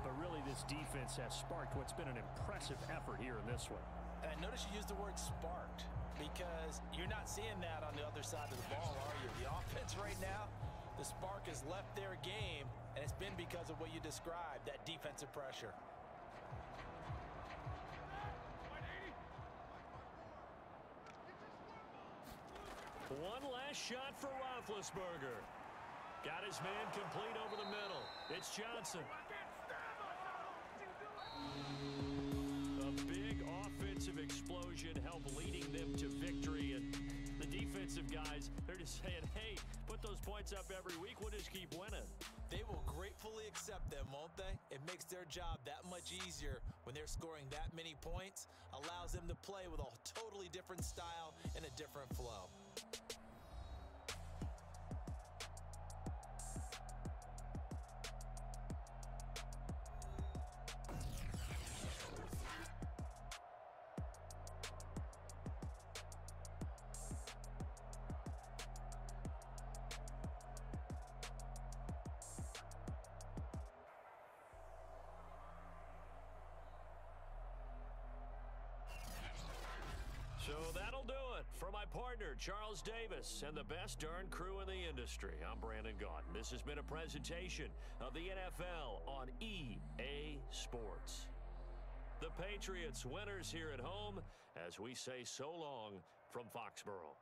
But really, this defense has sparked what's been an impressive effort here in this one. And notice you used the word sparked because you're not seeing that on the other side of the ball, are you? The offense right now, the spark has left their game, and it's been because of what you described, that defensive pressure. One last shot for Roethlisberger. Got his man complete over the middle. It's Johnson. Offensive explosion help leading them to victory. And the defensive guys, they're just saying, hey, put those points up every week. We'll just keep winning. They will gratefully accept them, won't they? It makes their job that much easier when they're scoring that many points, allows them to play with a totally different style and a different flow. Charles Davis, and the best darn crew in the industry. I'm Brandon Gaudin. This has been a presentation of the NFL on EA Sports. The Patriots winners here at home as we say so long from Foxborough.